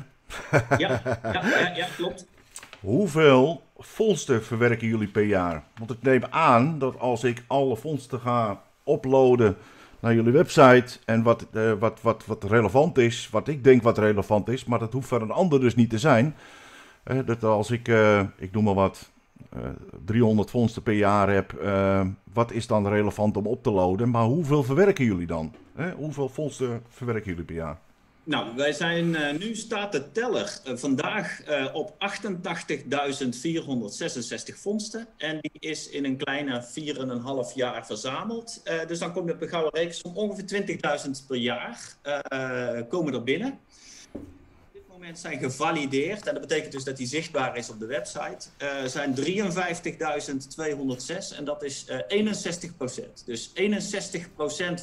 ja, ja, ja, klopt. (laughs) Hoeveel vondsten verwerken jullie per jaar? Want ik neem aan dat als ik alle vondsten ga uploaden naar jullie website en wat, uh, wat, wat, wat relevant is, wat ik denk wat relevant is, maar dat hoeft voor een ander dus niet te zijn. Dat als ik, uh, ik noem maar wat, 300 eh, vondsten per jaar heb, wat is dan relevant om op te loaden? Maar hoeveel verwerken jullie dan? Hoeveel vondsten verwerken jullie per jaar? Nou, wij zijn, uh, nu staat de teller vandaag op 88.466 vondsten. En die is in een kleine 4,5 jaar verzameld. dus dan kom je op een gouden rekensom ongeveer 20.000 per jaar komen er binnen moment zijn gevalideerd, en dat betekent dus dat die zichtbaar is op de website, zijn 53.206 en dat is uh, eh, 61% Dus 61%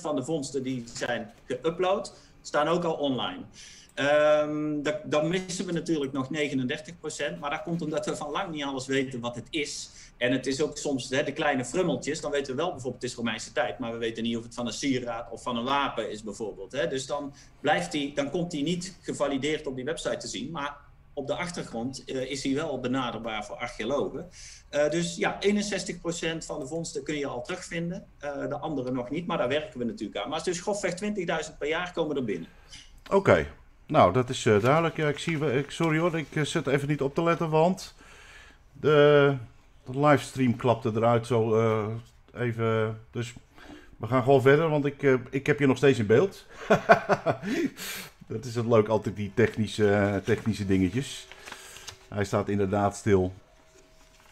van de vondsten die zijn geüpload, staan ook al online. Um, dan missen we natuurlijk nog 39% maar dat komt omdat we van lang niet alles weten wat het is. En het is ook soms hè, de kleine frummeltjes. Dan weten we wel bijvoorbeeld, het is Romeinse tijd, maar we weten niet of het van een sieraad of van een wapen is bijvoorbeeld. Hè. Dus dan, blijft die, dan komt die niet gevalideerd op die website te zien, maar op de achtergrond uh, is hij wel benaderbaar voor archeologen. Uh, dus ja, 61% van de vondsten kun je al terugvinden, uh, de andere nog niet, maar daar werken we natuurlijk aan. Maar dus grofweg 20.000 per jaar komen er binnen. Oké, nou dat is duidelijk. Ja, ik zie, ik, sorry hoor, ik zit even niet op te letten, want de de livestream klapte eruit zo even. Dus we gaan gewoon verder, want ik, ik heb je nog steeds in beeld. (laughs) dat is het leuk, altijd die technische, technische dingetjes. Hij staat inderdaad stil.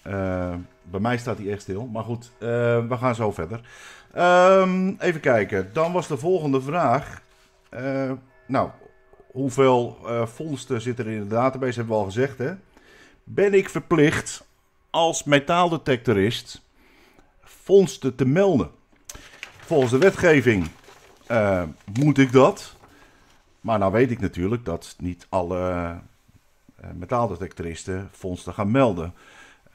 Uh, bij mij staat hij echt stil. Maar goed, we gaan zo verder. Um, even kijken. Dan was de volgende vraag. nou, hoeveel vondsten zitten er in de database? Hebben we al gezegd, hè? Ben ik verplicht als metaaldetectorist vondsten te melden. Volgens de wetgeving moet ik dat. Maar nou weet ik natuurlijk dat niet alle uh, metaaldetectoristen vondsten gaan melden.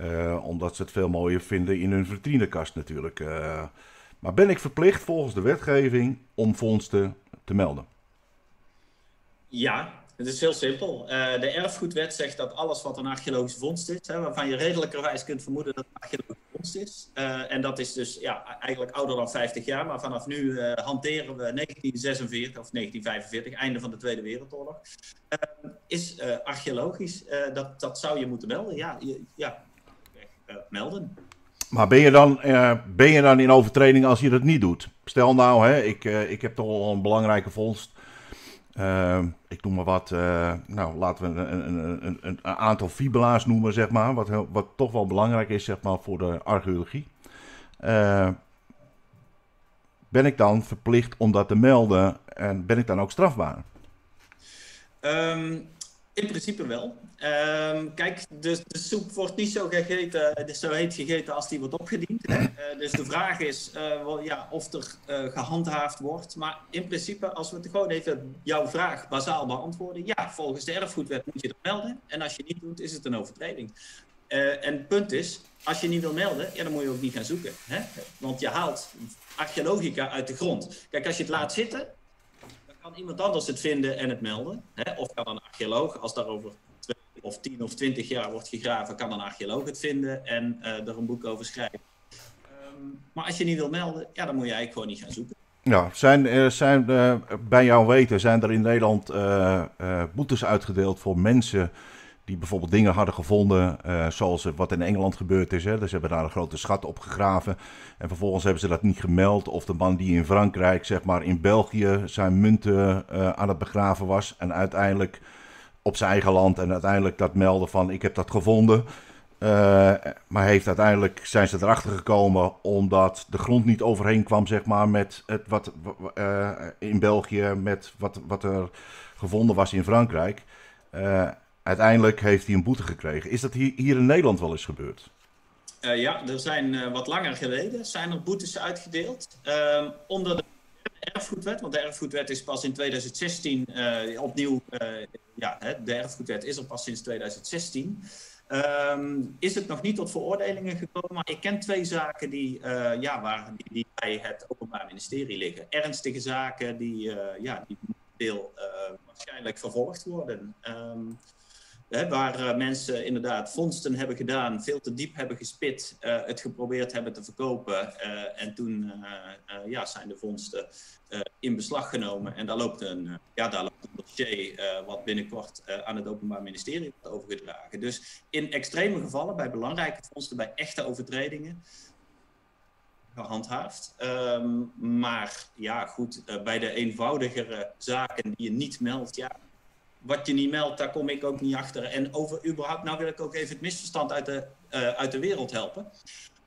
Uh, omdat ze het veel mooier vinden in hun vitrinekast natuurlijk. maar ben ik verplicht volgens de wetgeving om vondsten te melden? Ja, het is heel simpel. De erfgoedwet zegt dat alles wat een archeologische vondst is, hè, waarvan je redelijkerwijs kunt vermoeden dat het een is. en dat is dus ja, eigenlijk ouder dan 50 jaar, maar vanaf nu hanteren we 1946 of 1945, einde van de Tweede Wereldoorlog. is archeologisch, dat, dat zou je moeten melden. Ja, je, ja melden. Maar ben je, dan, ben je dan in overtreding als je dat niet doet? Stel nou, hè, ik, ik heb toch al een belangrijke vondst. Uh, ik noem maar wat, uh, nou laten we een, een, een, een, aantal fibula's noemen, zeg maar, wat, wat toch wel belangrijk is zeg maar, voor de archeologie. Uh, ben ik dan verplicht om dat te melden en ben ik dan ook strafbaar? Um, in principe wel. Ehm, kijk, de, de, soep wordt niet zo, gegeten, zo heet gegeten als die wordt opgediend. Uh, dus de vraag is uh, ja, of er uh, gehandhaafd wordt. Maar in principe, als we het gewoon even jouw vraag bazaal beantwoorden. Ja, volgens de erfgoedwet moet je dat melden. En als je niet doet, is het een overtreding. en het punt is, als je niet wil melden, ja, dan moet je ook niet gaan zoeken. Hè? Want je haalt archeologica uit de grond. Kijk, als je het laat zitten, kan iemand anders het vinden en het melden. Hè? Of kan een archeoloog, als daarover of tien of twintig jaar wordt gegraven, kan een archeoloog het vinden en uh, er een boek over schrijven. Um, maar als je niet wil melden, ja, dan moet je eigenlijk gewoon niet gaan zoeken. Ja, zijn, uh, zijn uh, bij jouw weten, zijn er in Nederland boetes uitgedeeld voor mensen die bijvoorbeeld dingen hadden gevonden, zoals wat in Engeland gebeurd is. Hè. Dus ze hebben daar een grote schat opgegraven en vervolgens hebben ze dat niet gemeld. Of de man die in Frankrijk, zeg maar in België, zijn munten aan het begraven was en uiteindelijk op zijn eigen land en uiteindelijk dat melden van ik heb dat gevonden. Uh, maar heeft uiteindelijk zijn ze erachter gekomen omdat de grond niet overheen kwam, zeg maar, met het wat in België, met wat, wat er gevonden was in Frankrijk. Uiteindelijk heeft hij een boete gekregen. Is dat hier, hier in Nederland wel eens gebeurd? Ja, er zijn wat langer geleden zijn er boetes uitgedeeld. Uh, onder de erfgoedwet, want de erfgoedwet is pas in 2016 uh, opnieuw. Ja, de erfgoedwet is er pas sinds 2016. Ehm, is het nog niet tot veroordelingen gekomen, maar ik ken twee zaken die, ja, waar, die, bij het Openbaar Ministerie liggen. Ernstige zaken die, ja, die veel waarschijnlijk vervolgd worden. Um, Waar uh, mensen inderdaad vondsten hebben gedaan, veel te diep hebben gespit, uh, het geprobeerd hebben te verkopen. Uh, en toen ja, zijn de vondsten in beslag genomen. En daar loopt een, ja, daar loopt een dossier wat binnenkort aan het Openbaar Ministerie wordt overgedragen. Dus in extreme gevallen, bij belangrijke vondsten, bij echte overtredingen, gehandhaafd. Um, maar ja, goed, bij de eenvoudigere zaken die je niet meldt, ja, wat je niet meldt, daar kom ik ook niet achter. En over überhaupt, nou wil ik ook even het misverstand uit de, uh, uit de wereld helpen.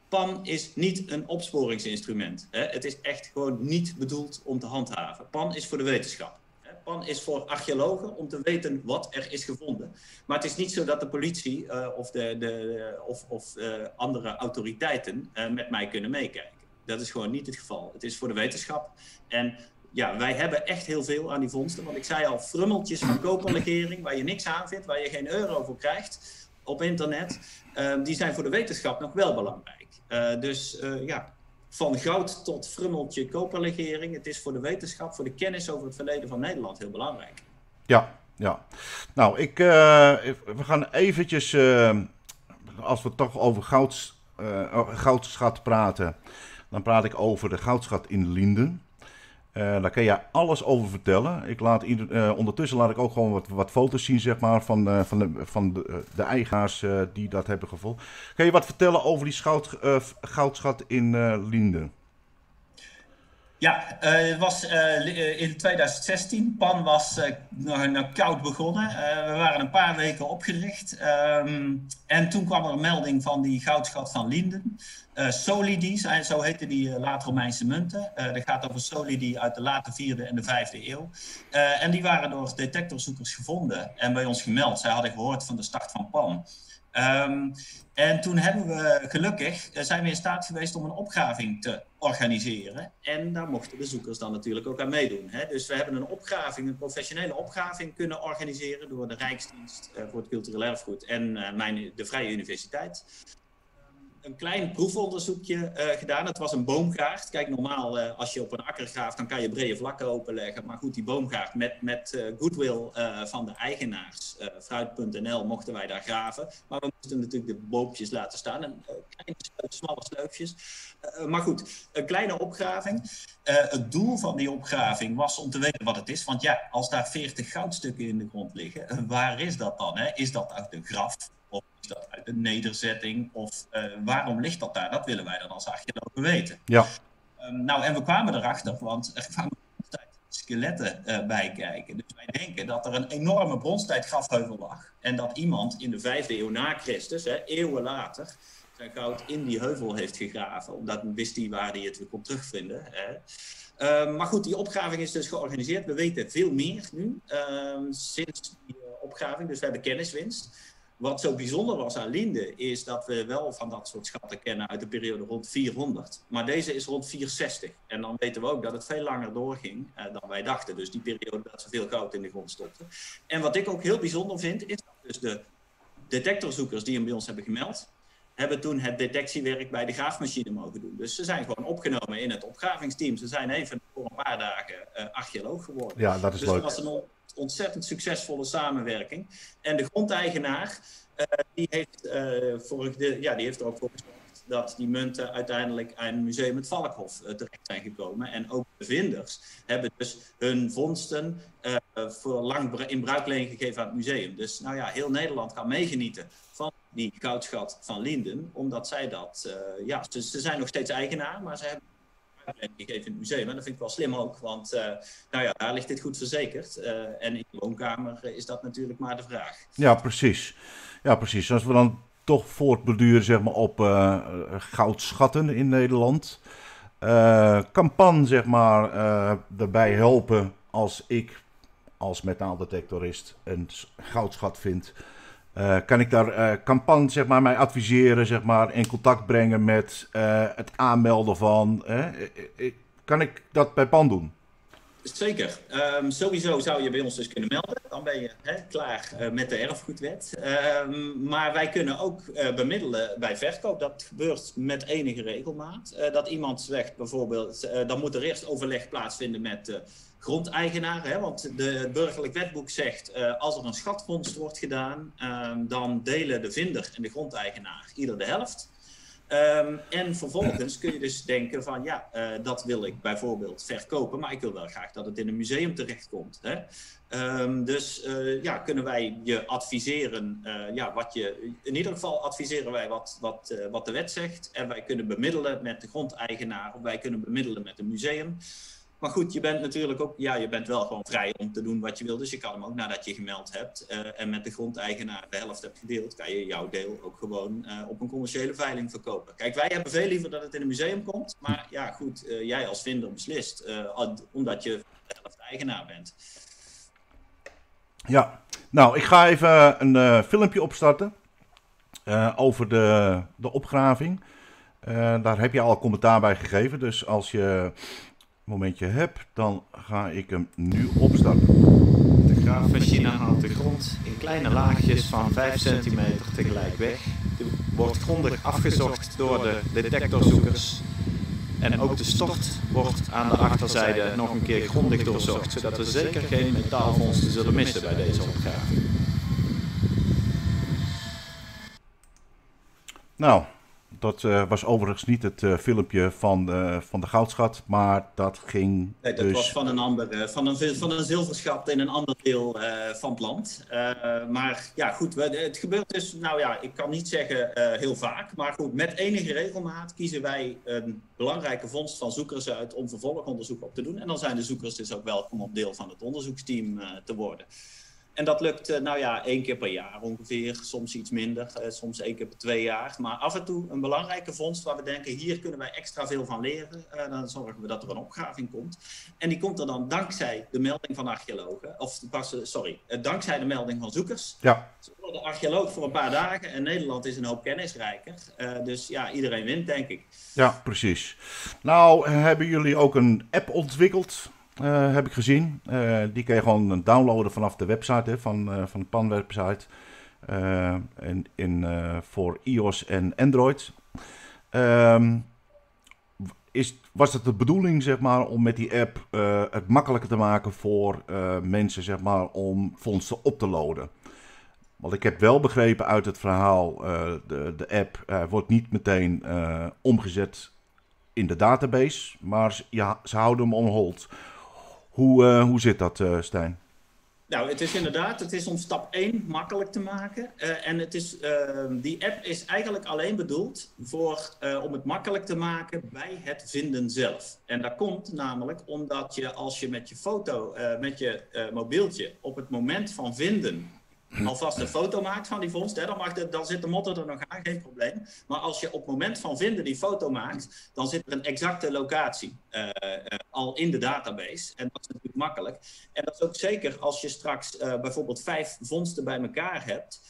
PAN is niet een opsporingsinstrument. Hè? Het is echt gewoon niet bedoeld om te handhaven. PAN is voor de wetenschap. PAN is voor archeologen om te weten wat er is gevonden. Maar het is niet zo dat de politie uh, of, de, de, of, of uh, andere autoriteiten met mij kunnen meekijken. Dat is gewoon niet het geval. Het is voor de wetenschap. En ja, wij hebben echt heel veel aan die vondsten. Want ik zei al, frummeltjes van koperlegering, waar je niks aan vindt, waar je geen euro voor krijgt op internet, uh, die zijn voor de wetenschap nog wel belangrijk. Uh, dus uh, ja, van goud tot frummeltje koperlegering, het is voor de wetenschap, voor de kennis over het verleden van Nederland heel belangrijk. Ja, ja. Nou, ik, we gaan eventjes, als we toch over goud, goudschat praten, dan praat ik over de goudschat in Linden. Uh, daar kan je alles over vertellen. Ik laat uh, ondertussen laat ik ook gewoon wat, wat foto's zien zeg maar, van, uh, van, de, van de, eigenaars die dat hebben gevolgd. Kan je wat vertellen over die schout, goudschat in Linden? Ja, het was in 2016. Pan was nog, nog, koud begonnen. we waren een paar weken opgericht. Um, en toen kwam er een melding van die goudschat van Linden. Solidi, zo heten die laat-Romeinse munten. Dat gaat over solidi uit de late 4e en de 5e eeuw. en die waren door detectorzoekers gevonden en bij ons gemeld. Zij hadden gehoord van de start van Pan. Um, en toen hebben we gelukkig, zijn we in staat geweest om een opgraving te organiseren. En daar mochten de zoekers dan natuurlijk ook aan meedoen. Hè? Dus we hebben een opgraving, een professionele opgraving kunnen organiseren door de Rijksdienst voor het Cultureel Erfgoed en mijn, de Vrije Universiteit. Een klein proefonderzoekje uh, gedaan. Het was een boomgaard. Kijk, normaal uh, als je op een akker graaft, dan kan je brede vlakken openleggen. Maar goed, die boomgaard met, met uh, goodwill van de eigenaars, fruit.nl, mochten wij daar graven. Maar we moesten natuurlijk de boompjes laten staan. En, kleine, smalle sleufjes. maar goed, een kleine opgraving. het doel van die opgraving was om te weten wat het is. Want ja, als daar 40 goudstukken in de grond liggen, waar is dat dan? Hè? Is dat uit de graf? Is dat uit een nederzetting? Of uh, waarom ligt dat daar? Dat willen wij dan als archeologen weten. Ja. Um, nou, en we kwamen erachter, want er kwamen skeletten uh, bij kijken. Dus wij denken dat er een enorme bronstijd grafheuvel lag. En dat iemand in de vijfde eeuw na Christus, hè, eeuwen later, zijn goud in die heuvel heeft gegraven. Omdat wist hij waar hij het weer kon terugvinden. Hè. Uh, maar goed, die opgraving is dus georganiseerd. We weten veel meer nu uh, sinds die uh, opgraving. Dus we hebben kenniswinst. Wat zo bijzonder was aan Linde is dat we wel van dat soort schatten kennen uit de periode rond 400. Maar deze is rond 460. En dan weten we ook dat het veel langer doorging eh, dan wij dachten. Dus die periode dat ze veel goud in de grond stopten. En wat ik ook heel bijzonder vind, is dat dus de detectorzoekers die hem bij ons hebben gemeld, hebben toen het detectiewerk bij de graafmachine mogen doen. Dus ze zijn gewoon opgenomen in het opgravingsteam. Ze zijn even voor een paar dagen uh, archeoloog geworden. Ja, dat is dus leuk. dat was een ontzettend succesvolle samenwerking. En de grondeigenaar, uh, die, heeft, uh, voor de, ja, die heeft er ook voor gezorgd dat die munten uiteindelijk aan museum het Valkhof terecht zijn gekomen. En ook de vinders hebben dus hun vondsten voor lang in bruikleen gegeven aan het museum. Dus nou ja, heel Nederland kan meegenieten van die goudschat van Linden, omdat zij dat, ja, ze, ze zijn nog steeds eigenaar, maar ze hebben gegeven in het museum. En dat vind ik wel slim ook, want uh, nou ja, daar ligt dit goed verzekerd. En in de woonkamer is dat natuurlijk maar de vraag. Ja, precies. Ja, precies. Als we dan toch voortbeduren zeg maar, op goudschatten in Nederland. kan PAN zeg maar, daarbij helpen als ik als metaaldetectorist een goudschat vind... Uh, kan ik daar, uh, zeg maar, mij adviseren, zeg maar, in contact brengen met uh, het aanmelden van. kan ik dat bij PAN doen? Zeker. Um, sowieso zou je bij ons dus kunnen melden. Dan ben je klaar met de erfgoedwet. Um, maar wij kunnen ook bemiddelen bij verkoop. Dat gebeurt met enige regelmaat. dat iemand zegt bijvoorbeeld, dan moet er eerst overleg plaatsvinden met grondeigenaar. Hè? Want de, het burgerlijk wetboek zegt, uh, als er een schatvondst wordt gedaan, um, dan delen de vinder en de grondeigenaar ieder de helft. Um, en vervolgens kun je dus denken van, ja, uh, dat wil ik bijvoorbeeld verkopen, maar ik wil wel graag dat het in een museum terechtkomt. Hè? Um, dus uh, ja, kunnen wij je adviseren, ja, wat je, in ieder geval adviseren wij wat, wat, wat de wet zegt. En wij kunnen bemiddelen met de grondeigenaar, of wij kunnen bemiddelen met een museum. Maar goed, je bent natuurlijk ook, ja, je bent wel gewoon vrij om te doen wat je wil. Dus je kan hem ook nadat je gemeld hebt uh, en met de grondeigenaar de helft hebt gedeeld, kan je jouw deel ook gewoon uh, op een commerciële veiling verkopen. Kijk, wij hebben veel liever dat het in een museum komt. Maar ja, goed, uh, jij als vinder beslist, omdat je helft eigenaar bent. Ja, nou, ik ga even een filmpje opstarten over de, de opgraving. daar heb je al commentaar bij gegeven. Dus als je momentje heb, dan ga ik hem nu opstarten. De graafmachine haalt de grond in kleine laagjes van 5 centimeter tegelijk weg. Die wordt grondig afgezocht door de detectorzoekers. En ook de stort wordt aan de achterzijde nog een keer grondig doorzocht, zodat we zeker geen metaalvondsten zullen missen bij deze opgave. Nou, dat uh, was overigens niet het uh, filmpje van, uh, van de goudschat, maar dat ging. Nee, dat dus... was van een, ander, van, een, van een zilverschat in een ander deel van het land. maar ja, goed, we, het gebeurt dus, nou ja, ik kan niet zeggen heel vaak, maar goed, met enige regelmaat kiezen wij een belangrijke vondst van zoekers uit om vervolgonderzoek op te doen. En dan zijn de zoekers dus ook welkom om deel van het onderzoeksteam te worden. En dat lukt, uh, nou ja, één keer per jaar ongeveer. Soms iets minder, uh, soms één keer per twee jaar. Maar af en toe een belangrijke vondst waar we denken, hier kunnen wij extra veel van leren. Uh, dan zorgen we dat er een opgraving komt. En die komt er dan dankzij de melding van archeologen. Of, sorry, dankzij de melding van zoekers. Ja. Ze worden archeoloog voor een paar dagen. En Nederland is een hoop kennisrijker. dus ja, iedereen wint, denk ik. Ja, precies. Nou, hebben jullie ook een app ontwikkeld? Uh, heb ik gezien. Uh, die kun je gewoon downloaden vanaf de website van, uh, van de PAN-website. in, in, voor iOS en Android. Ehm, is, was het de bedoeling, zeg maar, om met die app het makkelijker te maken voor mensen, zeg maar, om fondsen op te loaden? Want ik heb wel begrepen uit het verhaal, de, de app wordt niet meteen omgezet in de database, maar ja, ze houden hem on hold. Hoe, hoe zit dat, Stijn? Nou, het is inderdaad, het is om stap 1 makkelijk te maken. Uh, en het is, die app is eigenlijk alleen bedoeld voor, om het makkelijk te maken bij het vinden zelf. En dat komt namelijk omdat je als je met je foto, met je mobieltje op het moment van vinden alvast een foto maakt van die vondst, hè, dan, mag de, dan zit de motto er nog aan, geen probleem. Maar als je op het moment van vinden die foto maakt, dan zit er een exacte locatie uh, uh, al in de database. En dat is natuurlijk makkelijk. En dat is ook zeker als je straks uh, bijvoorbeeld vijf vondsten bij elkaar hebt.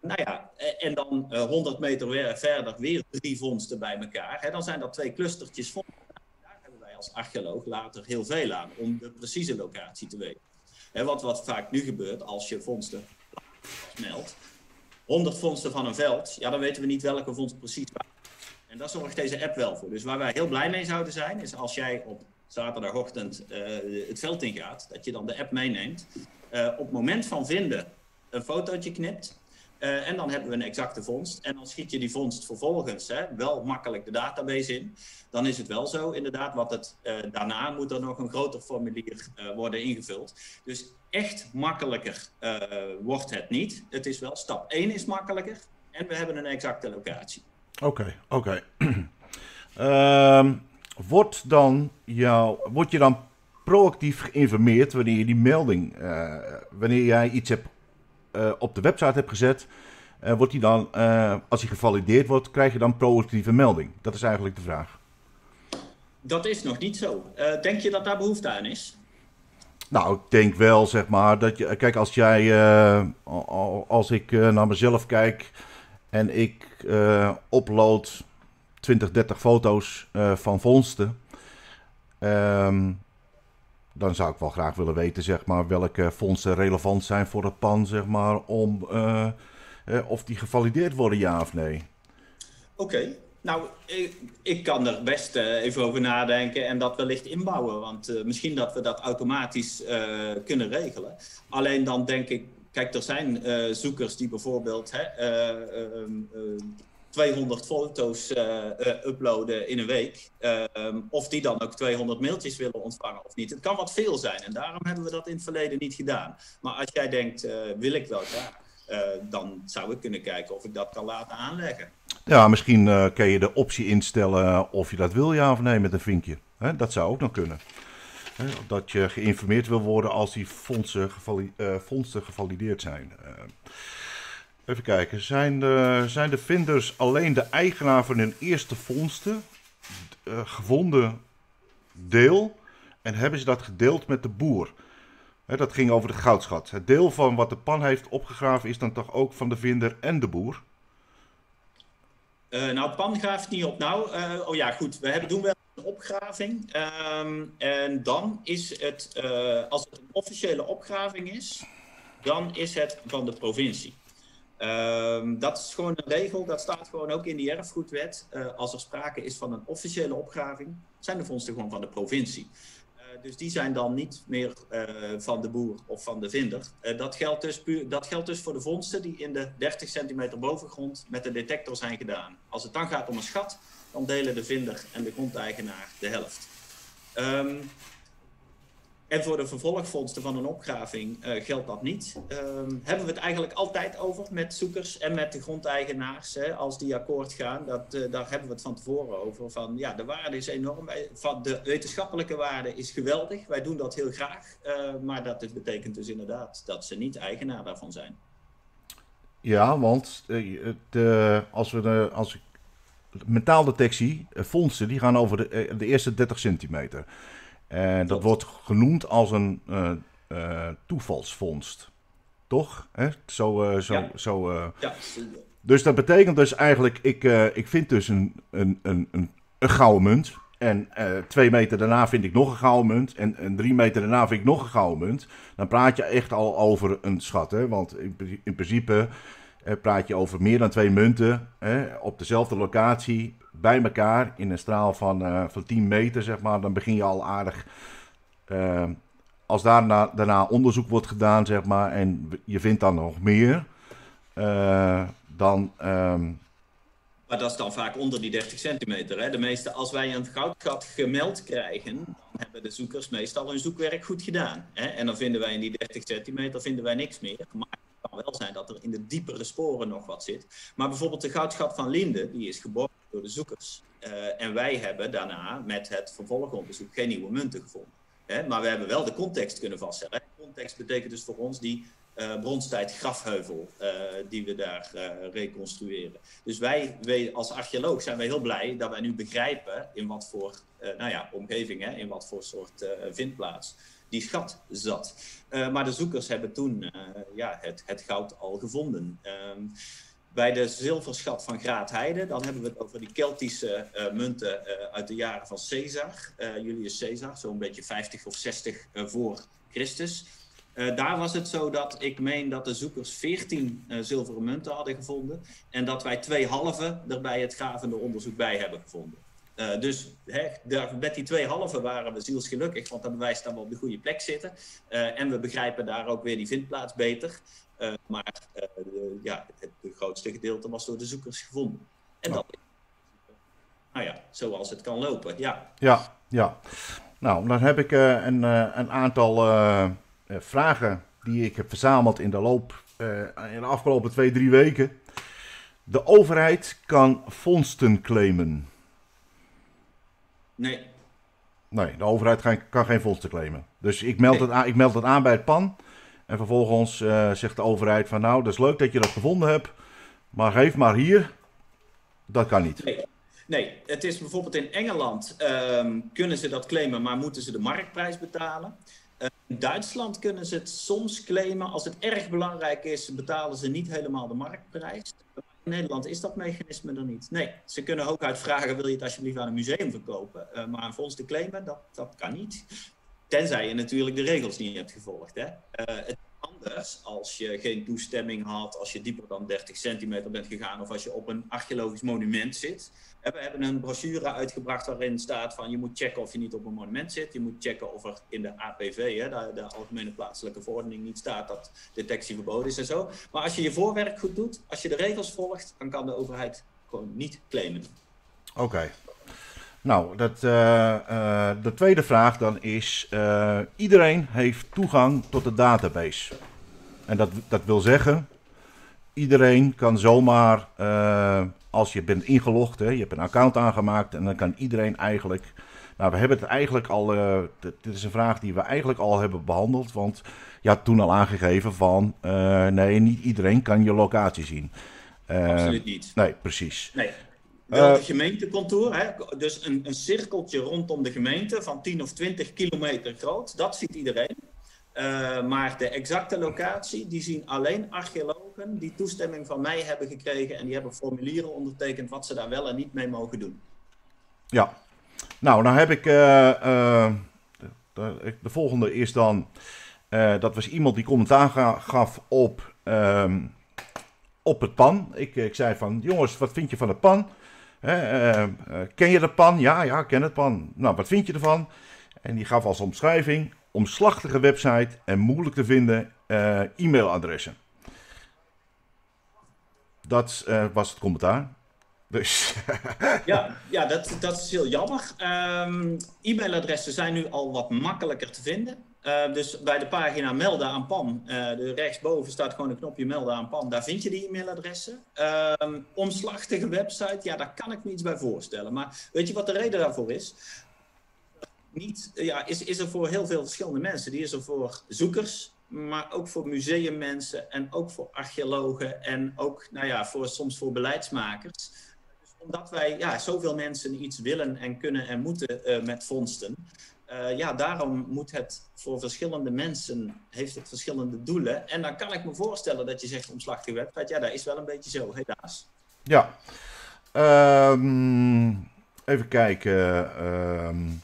nou ja, en dan 100 meter verder weer drie vondsten bij elkaar. Hè, dan zijn dat twee clustertjes vondsten. Daar hebben wij als archeoloog later heel veel aan, om de precieze locatie te weten. Hè, wat, wat vaak nu gebeurt als je vondsten meldt, 100 vondsten van een veld, ja, dan weten we niet welke vondst precies waar. En daar zorgt deze app wel voor. Dus waar wij heel blij mee zouden zijn, is als jij op zaterdagochtend uh, het veld ingaat, dat je dan de app meeneemt. Uh, op het moment van vinden een fotootje knipt. Uh, en dan hebben we een exacte vondst. En dan schiet je die vondst vervolgens hè, wel makkelijk de database in. Dan is het wel zo, inderdaad, wat het, daarna moet er nog een groter formulier worden ingevuld. Dus echt makkelijker wordt het niet. Het is wel stap 1 is makkelijker en we hebben een exacte locatie. Oké, oké. Um, (clears throat) wordt, dan jou, word je dan proactief geïnformeerd wanneer je die melding, wanneer jij iets hebt, uh, op de website hebt gezet, wordt die dan, als die gevalideerd wordt, krijg je dan proactieve melding? Dat is eigenlijk de vraag. Dat is nog niet zo. denk je dat daar behoefte aan is? Nou, ik denk wel, zeg maar, dat je... Kijk, als jij... Als ik naar mezelf kijk en ik upload 20, 30 foto's van vondsten... Um, dan zou ik wel graag willen weten, zeg maar, welke fondsen relevant zijn voor het pan, zeg maar, om... of die gevalideerd worden, ja of nee. Oké. Nou, ik, kan er best uh, even over nadenken en dat wellicht inbouwen. Want misschien dat we dat automatisch kunnen regelen. Alleen dan denk ik, kijk, er zijn zoekers die bijvoorbeeld hè, 200 foto's uploaden in een week. Ehm, of die dan ook 200 mailtjes willen ontvangen of niet. Het kan wat veel zijn en daarom hebben we dat in het verleden niet gedaan. Maar als jij denkt, wil ik wel graag. dan zou ik kunnen kijken of ik dat kan laten aanleggen. Ja, misschien kan je de optie instellen of je dat wil, ja of nee, met een vinkje. Dat zou ook nog kunnen. Hè, dat je geïnformeerd wil worden als die fondsen, fondsen gevalideerd zijn. Uh, even kijken, zijn de, zijn de vinders alleen de eigenaar van hun eerste vondsten gevonden deel en hebben ze dat gedeeld met de boer? Dat ging over de goudschat. Het deel van wat de pan heeft opgegraven is dan toch ook van de vinder en de boer? Uh, nou, pan graaft niet op. Nou, uh, oh ja, goed. We hebben, doen wel een opgraving. Um, en dan is het, uh, als het een officiële opgraving is, dan is het van de provincie. Um, dat is gewoon een regel, dat staat gewoon ook in die erfgoedwet. als er sprake is van een officiële opgraving, zijn de vondsten gewoon van de provincie dus die zijn dan niet meer uh, van de boer of van de vinder. Uh, dat, geldt dus puur, dat geldt dus voor de vondsten die in de 30 centimeter bovengrond met de detector zijn gedaan. Als het dan gaat om een schat, dan delen de vinder en de grondeigenaar de helft. Um, en voor de vervolgvondsten van een opgraving uh, geldt dat niet. Um, hebben we het eigenlijk altijd over met zoekers en met de grondeigenaars. Hè, als die akkoord gaan, dat, uh, daar hebben we het van tevoren over. Van, ja, de waarde is enorm. De wetenschappelijke waarde is geweldig. Wij doen dat heel graag. Uh, maar dat betekent dus inderdaad dat ze niet eigenaar daarvan zijn. Ja, want de, als we de, als metaaldetectie, fondsen, die gaan over de, de eerste 30 centimeter. En dat wordt genoemd als een uh, uh, toevalsvondst. Toch? Hè? Zo, zo, ja. zo, ja. Dus dat betekent dus eigenlijk, ik, ik vind dus een, een, een, een, een gouden munt. En twee meter daarna vind ik nog een gouden munt. En, en drie meter daarna vind ik nog een gouden munt. Dan praat je echt al over een schat. Hè? Want in, in principe praat je over meer dan twee munten op dezelfde locatie bij elkaar in een straal van, van 10 meter, zeg maar. Dan begin je al aardig als daarna, daarna onderzoek wordt gedaan, zeg maar, en je vindt dan nog meer, uh, dan. Um... Maar dat is dan vaak onder die 30 centimeter. Hè? De meeste, als wij een goudgat gemeld krijgen, dan hebben de zoekers meestal hun zoekwerk goed gedaan. Hè? En dan vinden wij in die 30 centimeter vinden wij niks meer. Maar het kan wel zijn dat er in de diepere sporen nog wat zit. Maar bijvoorbeeld de goudgat van Linde, die is geborgen door de zoekers. Uh, en wij hebben daarna met het vervolgonderzoek geen nieuwe munten gevonden. Hè? Maar we hebben wel de context kunnen vaststellen. Context betekent dus voor ons die uh, bronstijd grafheuvel uh, die we daar reconstrueren. Dus wij, wij, als archeoloog zijn wij heel blij dat wij nu begrijpen in wat voor nou ja, omgeving, hè, in wat voor soort vindplaats die schat zat. maar de zoekers hebben toen ja, het, het goud al gevonden. Ehm, bij de zilverschat van Graatheide, dan hebben we het over die Keltische uh, munten uh, uit de jaren van Caesar, uh, Julius Caesar, zo'n beetje 50 of 60 voor Christus. daar was het zo dat ik meen dat de zoekers 14 zilveren munten hadden gevonden en dat wij twee halve er bij het gravende onderzoek bij hebben gevonden. Dus hè, daar, met die twee halve waren we zielsgelukkig, want dat bewijst dat we op de goede plek zitten. en we begrijpen daar ook weer die vindplaats beter. Uh, maar de, ja, het, grootste gedeelte was door de zoekers gevonden. En dat nou ja, zoals het kan lopen, ja. Ja, ja. Nou, dan heb ik een, een aantal vragen die ik heb verzameld in de loop, in de afgelopen twee, drie weken. De overheid kan vondsten claimen. Nee. Nee, de overheid kan, kan geen vondsten claimen. Dus ik meld, nee. het aan, ik meld het aan bij het PAN. En vervolgens uh, zegt de overheid van nou, dat is leuk dat je dat gevonden hebt, maar geef maar hier. Dat kan niet. Nee, nee. het is bijvoorbeeld in Engeland um, kunnen ze dat claimen, maar moeten ze de marktprijs betalen. Uh, in Duitsland kunnen ze het soms claimen. Als het erg belangrijk is, betalen ze niet helemaal de marktprijs. Nederland is dat mechanisme er niet. Nee, ze kunnen ook uitvragen, wil je het alsjeblieft aan een museum verkopen? Uh, maar een fonds te claimen, dat, dat kan niet. Tenzij je natuurlijk de regels niet hebt gevolgd. Hè? Uh, het anders als je geen toestemming had, als je dieper dan 30 centimeter bent gegaan of als je op een archeologisch monument zit. We hebben een brochure uitgebracht waarin staat van je moet checken of je niet op een monument zit. Je moet checken of er in de APV, hè, de, Algemene Plaatselijke Verordening, niet staat dat detectie verboden is en zo. Maar als je je voorwerk goed doet, als je de regels volgt, dan kan de overheid gewoon niet claimen. Oké. Nou, dat, uh, uh, de tweede vraag dan is: uh, iedereen heeft toegang tot de database. En dat, dat wil zeggen, iedereen kan zomaar, als je bent ingelogd, hè, je hebt een account aangemaakt en dan kan iedereen eigenlijk. Nou, we hebben het eigenlijk al. dit is een vraag die we eigenlijk al hebben behandeld. Want je had toen al aangegeven van. nee, niet iedereen kan je locatie zien. Absoluut niet. Nee, precies. Nee. Wel het gemeentecontour, hè? dus een, een cirkeltje rondom de gemeente van 10 of 20 kilometer groot, dat ziet iedereen. Uh, maar de exacte locatie, die zien alleen archeologen die toestemming van mij hebben gekregen en die hebben formulieren ondertekend wat ze daar wel en niet mee mogen doen. Ja, nou dan heb ik, uh, uh, de, de, volgende is dan, dat was iemand die commentaar gaf op, ehm, op het pan. Ik, ik zei van, jongens, wat vind je van het pan? Uh, uh, ken je de pan? Ja, ja, ken het pan. Nou, wat vind je ervan? En die gaf als omschrijving omslachtige website en moeilijk te vinden uh, e-mailadressen. Dat was het commentaar. Dus. (laughs) ja, ja dat, dat is heel jammer. Um, e-mailadressen zijn nu al wat makkelijker te vinden. Uh, dus bij de pagina melden aan PAN, uh, de rechtsboven staat gewoon een knopje melden aan PAN. Daar vind je die e-mailadressen. Uh, omslachtige website, ja, daar kan ik me iets bij voorstellen. Maar weet je wat de reden daarvoor is? Niet, ja, is, is er voor heel veel verschillende mensen. Die is er voor zoekers, maar ook voor museummensen en ook voor archeologen en ook nou ja, voor, soms voor beleidsmakers. Dus omdat wij ja, zoveel mensen iets willen en kunnen en moeten uh, met vondsten, uh, ja, daarom moet het voor verschillende mensen, heeft het verschillende doelen. En dan kan ik me voorstellen dat je zegt omslachtige website, ja, dat is wel een beetje zo, helaas. Ja, um, even kijken. Um,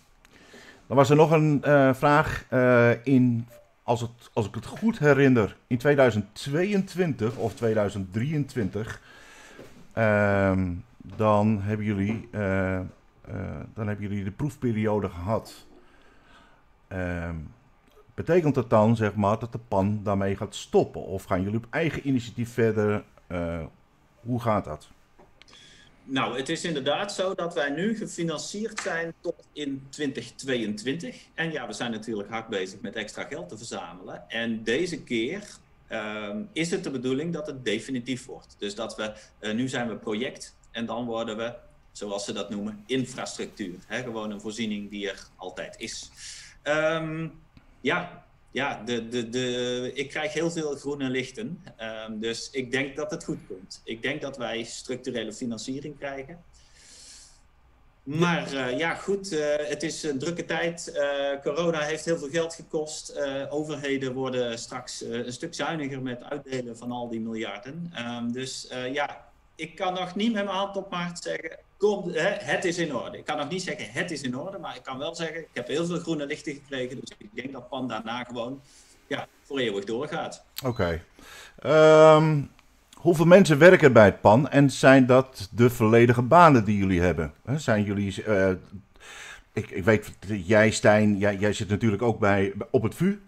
dan was er nog een uh, vraag uh, in als, het, als ik het goed herinner, in 2022 of 2023, ehm, dan, hebben jullie, dan hebben jullie de proefperiode gehad. Ehm, betekent dat dan, zeg maar, dat de pan daarmee gaat stoppen? Of gaan jullie op eigen initiatief verder? hoe gaat dat? Nou, het is inderdaad zo dat wij nu gefinancierd zijn tot in 2022. En ja, we zijn natuurlijk hard bezig met extra geld te verzamelen. En deze keer uh, is het de bedoeling dat het definitief wordt. Dus dat we, uh, nu zijn we project en dan worden we, zoals ze dat noemen, infrastructuur. Hè? Gewoon een voorziening die er altijd is. Um, ja, ja, de, de, de, ik krijg heel veel groene lichten. Um, dus ik denk dat het goed komt. Ik denk dat wij structurele financiering krijgen. Maar uh, ja, goed, uh, het is een drukke tijd. Uh, corona heeft heel veel geld gekost. overheden worden straks een stuk zuiniger met uitdelen van al die miljarden. Um, dus ja, ik kan nog niet met mijn hand op maart zeggen, hè, het is in orde. Ik kan nog niet zeggen het is in orde, maar ik kan wel zeggen, ik heb heel veel groene lichten gekregen. Dus ik denk dat PAN daarna gewoon ja, voor eeuwig doorgaat. Oké. Ehm, hoeveel mensen werken bij het PAN en zijn dat de volledige banen die jullie hebben? Zijn jullie... Uh, ik, ik weet, jij Stijn, jij, zit natuurlijk ook bij, op het VU.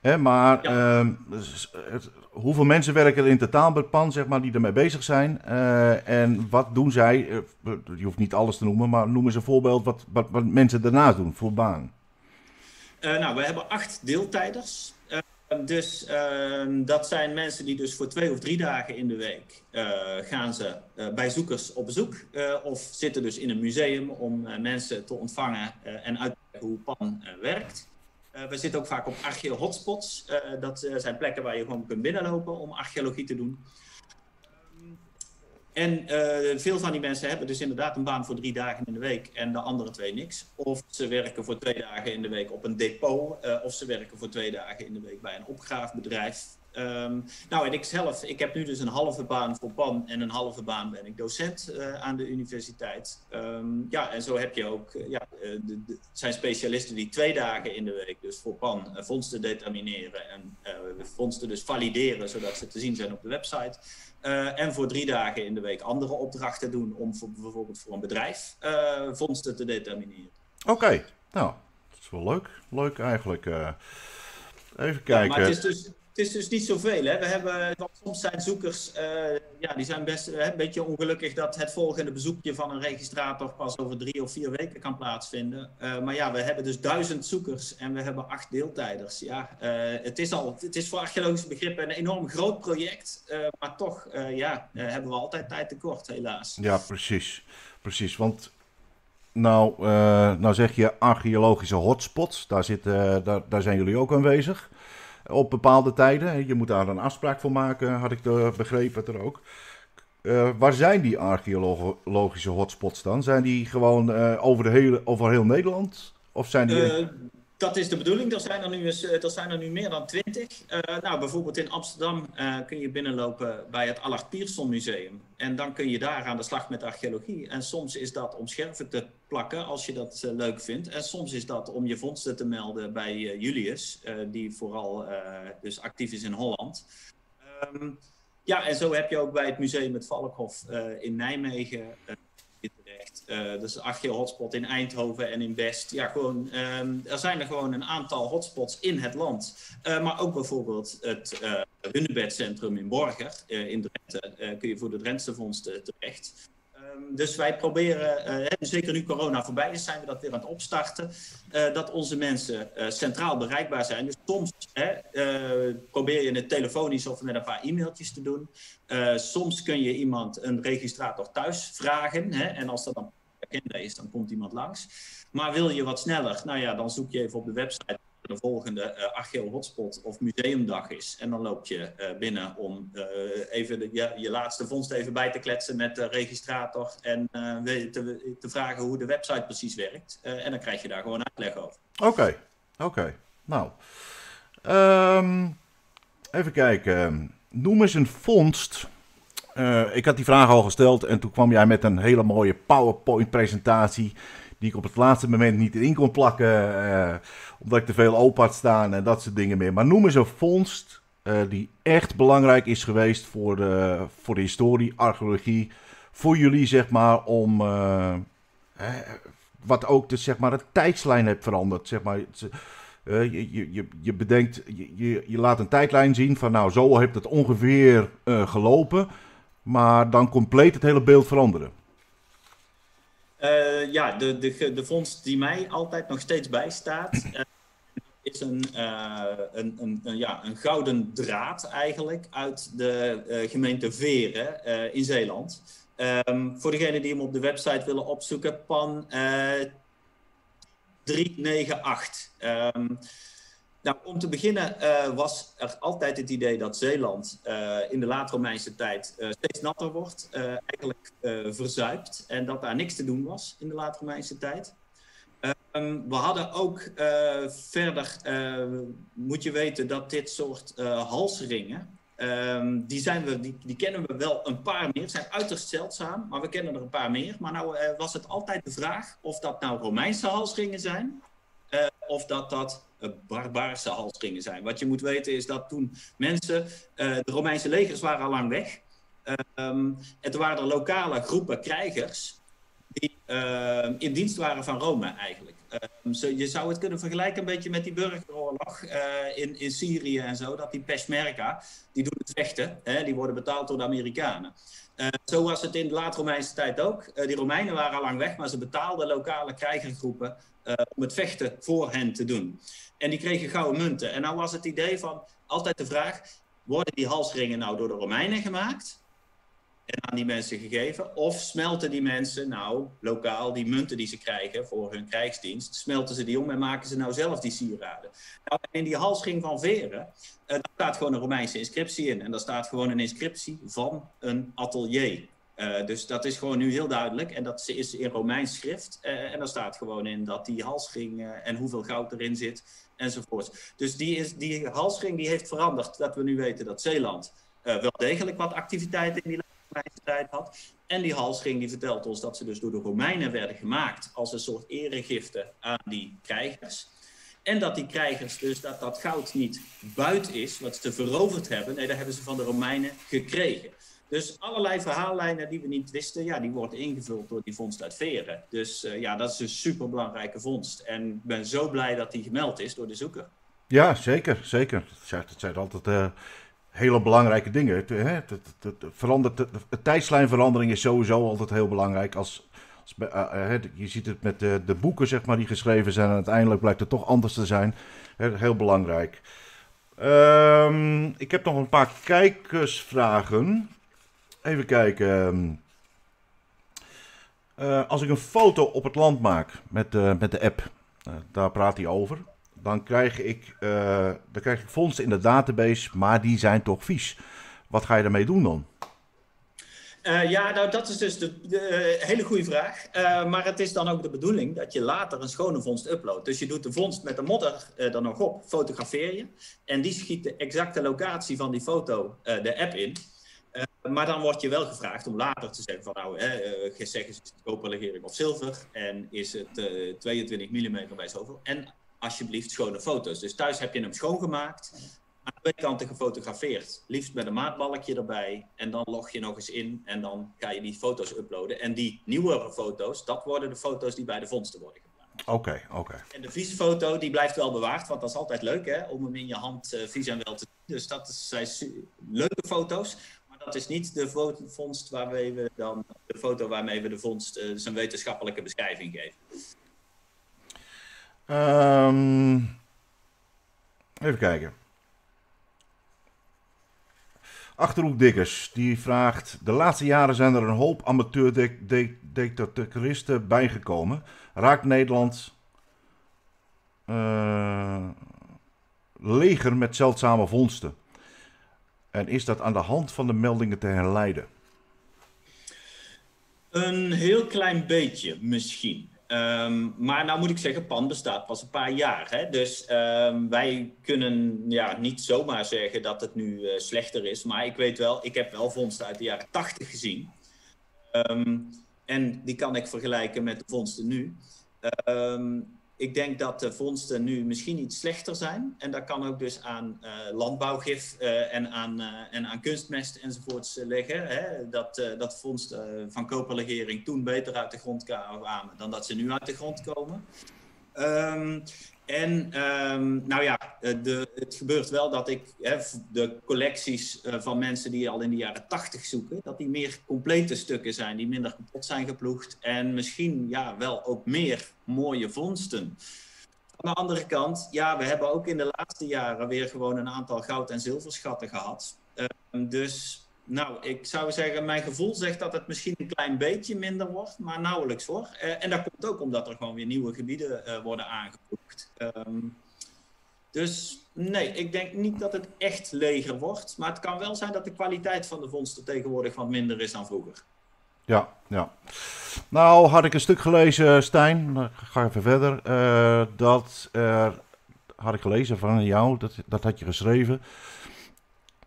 Hè, maar ja. uh, hoeveel mensen werken er in totaal bij PAN, zeg maar, die ermee bezig zijn? Uh, en wat doen zij? Uh, je hoeft niet alles te noemen, maar noem eens een voorbeeld wat, wat, wat mensen daarnaast doen voor baan. Uh, nou, we hebben acht deeltijders. dus ehm, dat zijn mensen die dus voor twee of drie dagen in de week gaan ze bij zoekers op bezoek. of zitten dus in een museum om mensen te ontvangen en uit te leggen hoe PAN werkt. Eh, we zitten ook vaak op archeo-hotspots. Eh, dat eh, zijn plekken waar je gewoon kunt binnenlopen om archeologie te doen. En veel van die mensen hebben dus inderdaad een baan voor drie dagen in de week en de andere twee niks. Of ze werken voor twee dagen in de week op een depot, of ze werken voor twee dagen in de week bij een opgraafbedrijf. Um, nou, en ik zelf, ik heb nu dus een halve baan voor PAN en een halve baan ben ik docent uh, aan de universiteit. Um, ja, en zo heb je ook, uh, ja, uh, de, de, zijn specialisten die twee dagen in de week dus voor PAN vondsten determineren en vondsten dus valideren, zodat ze te zien zijn op de website. en voor drie dagen in de week andere opdrachten doen om voor, bijvoorbeeld voor een bedrijf vondsten te determineren. Oké, okay. nou, dat is wel leuk. Leuk eigenlijk. even kijken. Ja, maar het is dus het is dus niet zoveel. Hè. We hebben, soms zijn zoekers, uh, ja, die zijn best een beetje ongelukkig dat het volgende bezoekje van een registrator pas over drie of vier weken kan plaatsvinden. Uh, maar ja, we hebben dus duizend zoekers en we hebben acht deeltijders. Ja, het is al, het is voor archeologische begrippen een enorm groot project, maar toch, ja, hebben we altijd tijd tekort, helaas. Ja, precies. Precies, want nou, nou zeg je archeologische hotspots, daar, zit, daar, daar zijn jullie ook aanwezig op bepaalde tijden. Je moet daar een afspraak voor maken, had ik begrepen er ook. Uh, waar zijn die archeologische hotspots dan? Zijn die gewoon uh, over, de hele, over heel Nederland? Of zijn die... Uh, dat is de bedoeling. Er zijn er nu, er zijn er nu meer dan twintig. Uh, nou, bijvoorbeeld in Amsterdam uh, kun je binnenlopen bij het Allard Pierson Museum. En dan kun je daar aan de slag met archeologie. En soms is dat om scherven te plakken, als je dat leuk vindt. En soms is dat om je vondsten te melden bij Julius, die vooral dus actief is in Holland. Um, ja, en zo heb je ook bij het Museum het Valkhof in Nijmegen Uh, dus Archeo Hotspot in Eindhoven en in Best. Ja, gewoon, um, er zijn er gewoon een aantal hotspots in het land. Uh, maar ook bijvoorbeeld het uh, Hunebedcentrum in Borger in Drenthe. kun je voor de Drentse vondsten terecht. Ehm, dus wij proberen, uh, zeker nu corona voorbij is, zijn we dat weer aan het opstarten. Uh, dat onze mensen uh, centraal bereikbaar zijn. Dus soms probeer je het telefonisch of met een paar e-mailtjes te doen. soms kun je iemand een registrator thuis vragen. Hè, en als dat dan agenda is, dan komt iemand langs. Maar wil je wat sneller? Nou ja, dan zoek je even op de website de volgende uh, Hotspot of museumdag is. En dan loop je uh, binnen om uh, even de, je, je, laatste vondst even bij te kletsen met de registrator en te, te, vragen hoe de website precies werkt. en dan krijg je daar gewoon uitleg over. Oké, oké. Nou, um, even kijken. Noem eens een vondst. ik had die vraag al gesteld en toen kwam jij met een hele mooie PowerPoint presentatie die ik op het laatste moment niet in kon plakken, omdat ik te veel open had staan en dat soort dingen meer. Maar noem eens een vondst die echt belangrijk is geweest voor de, voor de historie, archeologie, voor jullie zeg maar, om wat ook de, zeg maar, de tijdslijn heeft veranderd. Zeg maar. Uh, je, je, je bedenkt, je, je laat een tijdlijn zien van nou, zo heeft het ongeveer gelopen. Maar dan compleet het hele beeld veranderen. Uh, ja, de, de, de vondst die mij altijd nog steeds bijstaat, (clears throat) is een, een, een, een, ja, een gouden draad eigenlijk uit de gemeente Veren in Zeeland. Um, voor degenen die hem op de website willen opzoeken, PAN uh, 398. Um, nou, om te beginnen was er altijd het idee dat Zeeland in de laat-Romeinse tijd uh, steeds natter wordt, eigenlijk verzuipt en dat daar niks te doen was in de laat-Romeinse tijd. Um, we hadden ook verder, moet je weten dat dit soort halsringen, Um, die, zijn we, die, kennen we wel een paar meer. Het zijn uiterst zeldzaam, maar we kennen er een paar meer. Maar nou uh, was het altijd de vraag of dat nou Romeinse halsringen zijn. Of dat dat barbaarse halsringen zijn. Wat je moet weten is dat toen mensen, de Romeinse legers waren al lang weg. Um, toen waren er lokale groepen krijgers die in dienst waren van Rome eigenlijk. Um, je zou het kunnen vergelijken een beetje met die burgeroorlog uh, in, in Syrië en zo. Dat die Peshmerga, die doen het vechten. Hè, die worden betaald door de Amerikanen. Uh, zo was het in de laat-Romeinse tijd ook. Uh, die Romeinen waren al lang weg, maar ze betaalden lokale krijgergroepen om het vechten voor hen te doen. En die kregen gouden munten. En nou was het idee van altijd de vraag: worden die halsringen nou door de Romeinen gemaakt? En aan die mensen gegeven? Of smelten die mensen nou lokaal die munten die ze krijgen voor hun krijgsdienst, smelten ze die om en maken ze nou zelf die sieraden? Nou, in die halsring van Veren, uh, daar staat gewoon een Romeinse inscriptie in. En daar staat gewoon een inscriptie van een atelier. Uh, dus dat is gewoon nu heel duidelijk. En dat is in Romeins schrift. Uh, en daar staat gewoon in dat die halsring uh, en hoeveel goud erin zit enzovoort. Dus die, is, die halsring die heeft veranderd. Dat we nu weten dat Zeeland wel degelijk wat activiteiten in die tijd had. En die halsring die vertelt ons dat ze dus door de Romeinen werden gemaakt als een soort eregifte aan die krijgers. En dat die krijgers dus dat dat goud niet buit is, wat ze veroverd hebben. Nee, dat hebben ze van de Romeinen gekregen. Dus allerlei verhaallijnen die we niet wisten, ja, die worden ingevuld door die vondst uit Veren. Dus uh, ja, dat is een superbelangrijke vondst. En ik ben zo blij dat die gemeld is door de zoeker. Ja, zeker, zeker. Het zijn altijd uh, hele belangrijke dingen. Het, het, het, verandert, de, tijdslijnverandering is sowieso altijd heel belangrijk. Als, als uh, je ziet het met de, de, boeken zeg maar, die geschreven zijn en uiteindelijk blijkt het toch anders te zijn. heel belangrijk. Um, ik heb nog een paar kijkersvragen. Even kijken. Uh, als ik een foto op het land maak met, met de app, daar praat hij over dan krijg ik, uh, dan krijg ik fondsen in de database, maar die zijn toch vies. Wat ga je daarmee doen dan? Uh, ja, nou dat is dus de, uh, hele goede vraag. Uh, maar het is dan ook de bedoeling dat je later een schone vondst uploadt. Dus je doet de vondst met de modder er nog op, fotografeer je. En die schiet de exacte locatie van die foto de app in. maar dan word je wel gevraagd om later te zeggen van nou, zeg eens is het koperlegering of zilver. En is het 22 mm bij zoveel. En alsjeblieft schone foto's. Dus thuis heb je hem schoongemaakt, aan twee kanten gefotografeerd. Liefst met een maatbalkje erbij. En dan log je nog eens in en dan ga je die foto's uploaden. En die nieuwere foto's, dat worden de foto's die bij de vondsten worden gebruikt. Oké, oké. En de vieze foto, die blijft wel bewaard, want dat is altijd leuk hè, om hem in je hand uh, vies en wel te zien. Dus dat zijn leuke foto's. Maar dat is niet de vondst waarmee we dan, de foto waarmee we de vondst uh, zijn wetenschappelijke beschrijving geven. Um, even kijken. Achterhoek Dikkers, die vraagt... De laatste jaren zijn er een hoop amateur-dictatoristen bijgekomen. Raakt Nederland... Uh, leger met zeldzame vondsten? En is dat aan de hand van de meldingen te herleiden? Een heel klein beetje, misschien. Um, maar nou moet ik zeggen, PAN bestaat pas een paar jaar. Hè? Dus um, wij kunnen ja, niet zomaar zeggen dat het nu uh, slechter is. Maar ik weet wel, ik heb wel vondsten uit de jaren 80 gezien. Um, en die kan ik vergelijken met de vondsten nu. Ehm, ik denk dat de vondsten nu misschien iets slechter zijn. En dat kan ook dus aan uh, landbouwgif uh, en, aan, uh, en aan kunstmest enzovoorts liggen. Hè? Dat, dat vondsten van koperlegering toen beter uit de grond kwamen dan dat ze nu uit de grond komen. Um, en um, nou ja, de, het gebeurt wel dat ik hè, de collecties uh, van mensen die al in de jaren tachtig zoeken, dat die meer complete stukken zijn, die minder kapot zijn geploegd. En misschien ja, wel ook meer mooie vondsten. Aan de andere kant, ja, we hebben ook in de laatste jaren weer gewoon een aantal goud- en zilverschatten gehad. Uh, dus nou, ik zou zeggen, mijn gevoel zegt dat het misschien een klein beetje minder wordt, maar nauwelijks hoor. Uh, en dat komt ook omdat er gewoon weer nieuwe gebieden uh, worden aangevoegd. Um, dus nee, ik denk niet dat het echt leger wordt. Maar het kan wel zijn dat de kwaliteit van de vondsten tegenwoordig wat minder is dan vroeger. Ja, ja. Nou had ik een stuk gelezen, Stijn, dan ga even verder. Uh, dat had ik gelezen van jou, dat, dat had je geschreven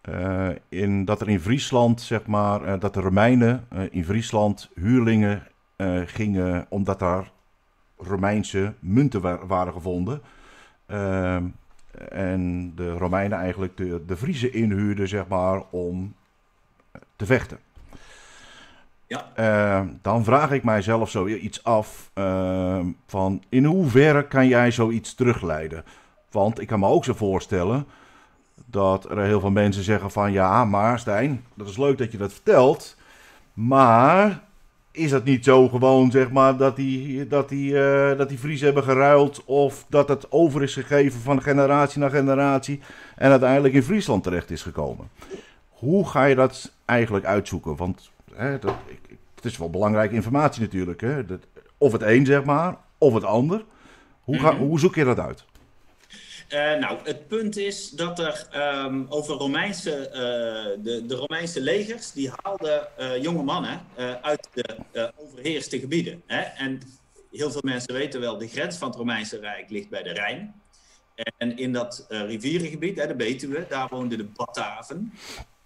uh, in, dat er in Friesland, zeg maar, uh, dat de Romeinen uh, in Friesland huurlingen gingen omdat daar Romeinse munten wa waren gevonden. Ehm, en de Romeinen eigenlijk de, de Friese inhuurden, zeg maar, om te vechten. Ja. Ehm, dan vraag ik mijzelf zoiets af ehm, van in hoeverre kan jij zoiets terugleiden? Want ik kan me ook zo voorstellen dat er heel veel mensen zeggen van ja, maar Stijn, dat is leuk dat je dat vertelt. Maar is dat niet zo gewoon, zeg maar, dat die, dat die, uh, dat die Friesen hebben geruild of dat het over is gegeven van generatie naar generatie en uiteindelijk in Friesland terecht is gekomen? Hoe ga je dat eigenlijk uitzoeken? Want hè, dat, ik, het is wel belangrijke informatie natuurlijk. Hè? Dat, of het een, zeg maar, of het ander. Hoe, ga, hoe zoek je dat uit? Uh, nou, het punt is dat er um, over Romeinse, uh, de, de, Romeinse legers, die haalden uh, jonge mannen uit de overheerste gebieden. Hè? En heel veel mensen weten wel, de grens van het Romeinse Rijk ligt bij de Rijn. En in dat rivierengebied, hè, de Betuwe, daar woonden de Bataven.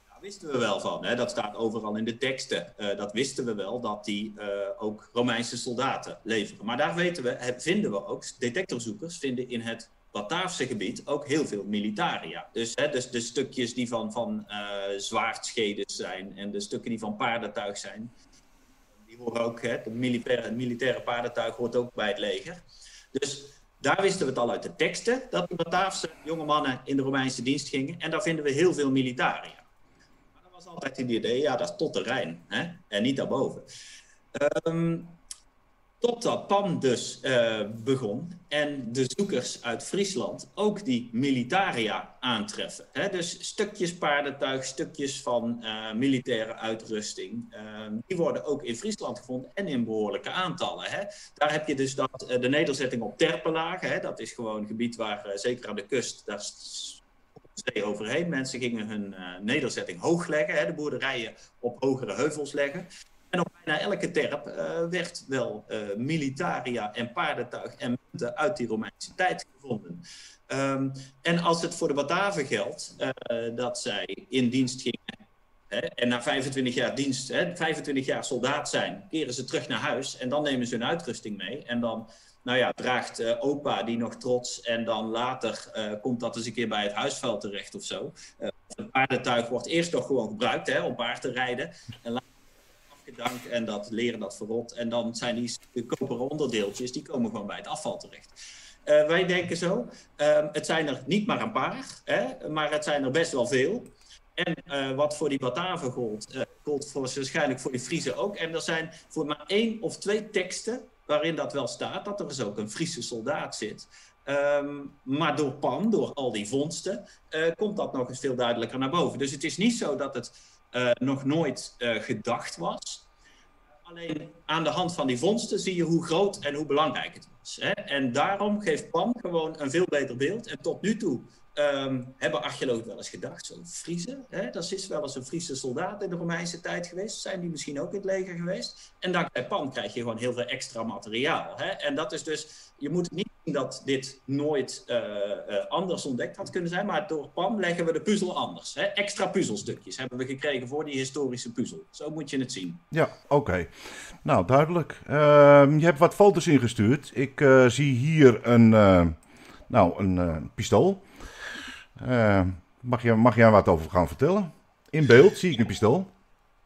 Daar wisten we wel van, hè? dat staat overal in de teksten. dat wisten we wel, dat die ook Romeinse soldaten leveren. Maar daar weten we, vinden we ook, detectorzoekers vinden in het Bataafse gebied ook heel veel militaria. Dus, hè, dus de stukjes die van, van uh, zwaardscheden zijn en de stukken die van paardentuig zijn, die horen ook, hè, het militaire, militaire paardentuig hoort ook bij het leger. Dus daar wisten we het al uit de teksten, dat de Bataafse jonge mannen in de Romeinse dienst gingen. En daar vinden we heel veel militaria. Maar dat was altijd het idee, ja, dat is tot de Rijn hè, en niet daarboven. Um, Totdat PAM dus uh, begon en de zoekers uit Friesland ook die militaria aantreffen. Dus stukjes paardentuig, stukjes van uh, militaire uitrusting, uh, die worden ook in Friesland gevonden en in behoorlijke aantallen. Daar heb je dus dat, de nederzetting op Terpelagen, hè? dat is gewoon een gebied waar, zeker aan de kust, daar zee overheen. Mensen gingen hun nederzetting hoog leggen, de boerderijen op hogere heuvels leggen. En op bijna elke terp uh, werd wel uh, militaria en paardentuig en munten uit die Romeinse tijd gevonden. Um, en als het voor de Bataven geldt uh, dat zij in dienst gingen hè, en na 25 jaar dienst, hè, 25 jaar soldaat zijn, keren ze terug naar huis en dan nemen ze hun uitrusting mee. En dan nou ja, draagt opa die nog trots en dan later komt dat eens een keer bij het huisvuil terecht of zo. het paardentuig wordt eerst nog gewoon gebruikt hè, om paard te rijden. En later dank en dat leren dat verrot. En dan zijn die koperen onderdeeltjes, die komen gewoon bij het afval terecht. Uh, wij denken zo, uh, het zijn er niet maar een paar, hè, maar het zijn er best wel veel. En uh, wat voor die Bataven gold, gold voor, waarschijnlijk voor die Friese ook. En er zijn voor maar één of twee teksten waarin dat wel staat, dat er dus ook een Friese soldaat zit. Um, maar door PAN, door al die vondsten, komt dat nog eens veel duidelijker naar boven. Dus het is niet zo dat het nog nooit gedacht was. Alleen aan de hand van die vondsten zie je hoe groot en hoe belangrijk het was. Hè? En daarom geeft PAM gewoon een veel beter beeld. En tot nu toe ehm, hebben archeologen wel eens gedacht, zo Friese, hè, dat is wel eens een Friese soldaat in de Romeinse tijd geweest, zijn die misschien ook in het leger geweest? En dankzij Pan krijg je gewoon heel veel extra materiaal. Hè? En dat is dus, je moet niet zien dat dit nooit uh, uh, anders ontdekt had kunnen zijn, maar door Pan leggen we de puzzel anders. Hè? Extra puzzelstukjes hebben we gekregen voor die historische puzzel. Zo moet je het zien. Ja, oké. Nou, duidelijk. Ehm, je hebt wat foto's ingestuurd. Ik uh, zie hier een, nou, een pistool. Mag, je, mag jij wat over gaan vertellen? In beeld zie ik een pistool.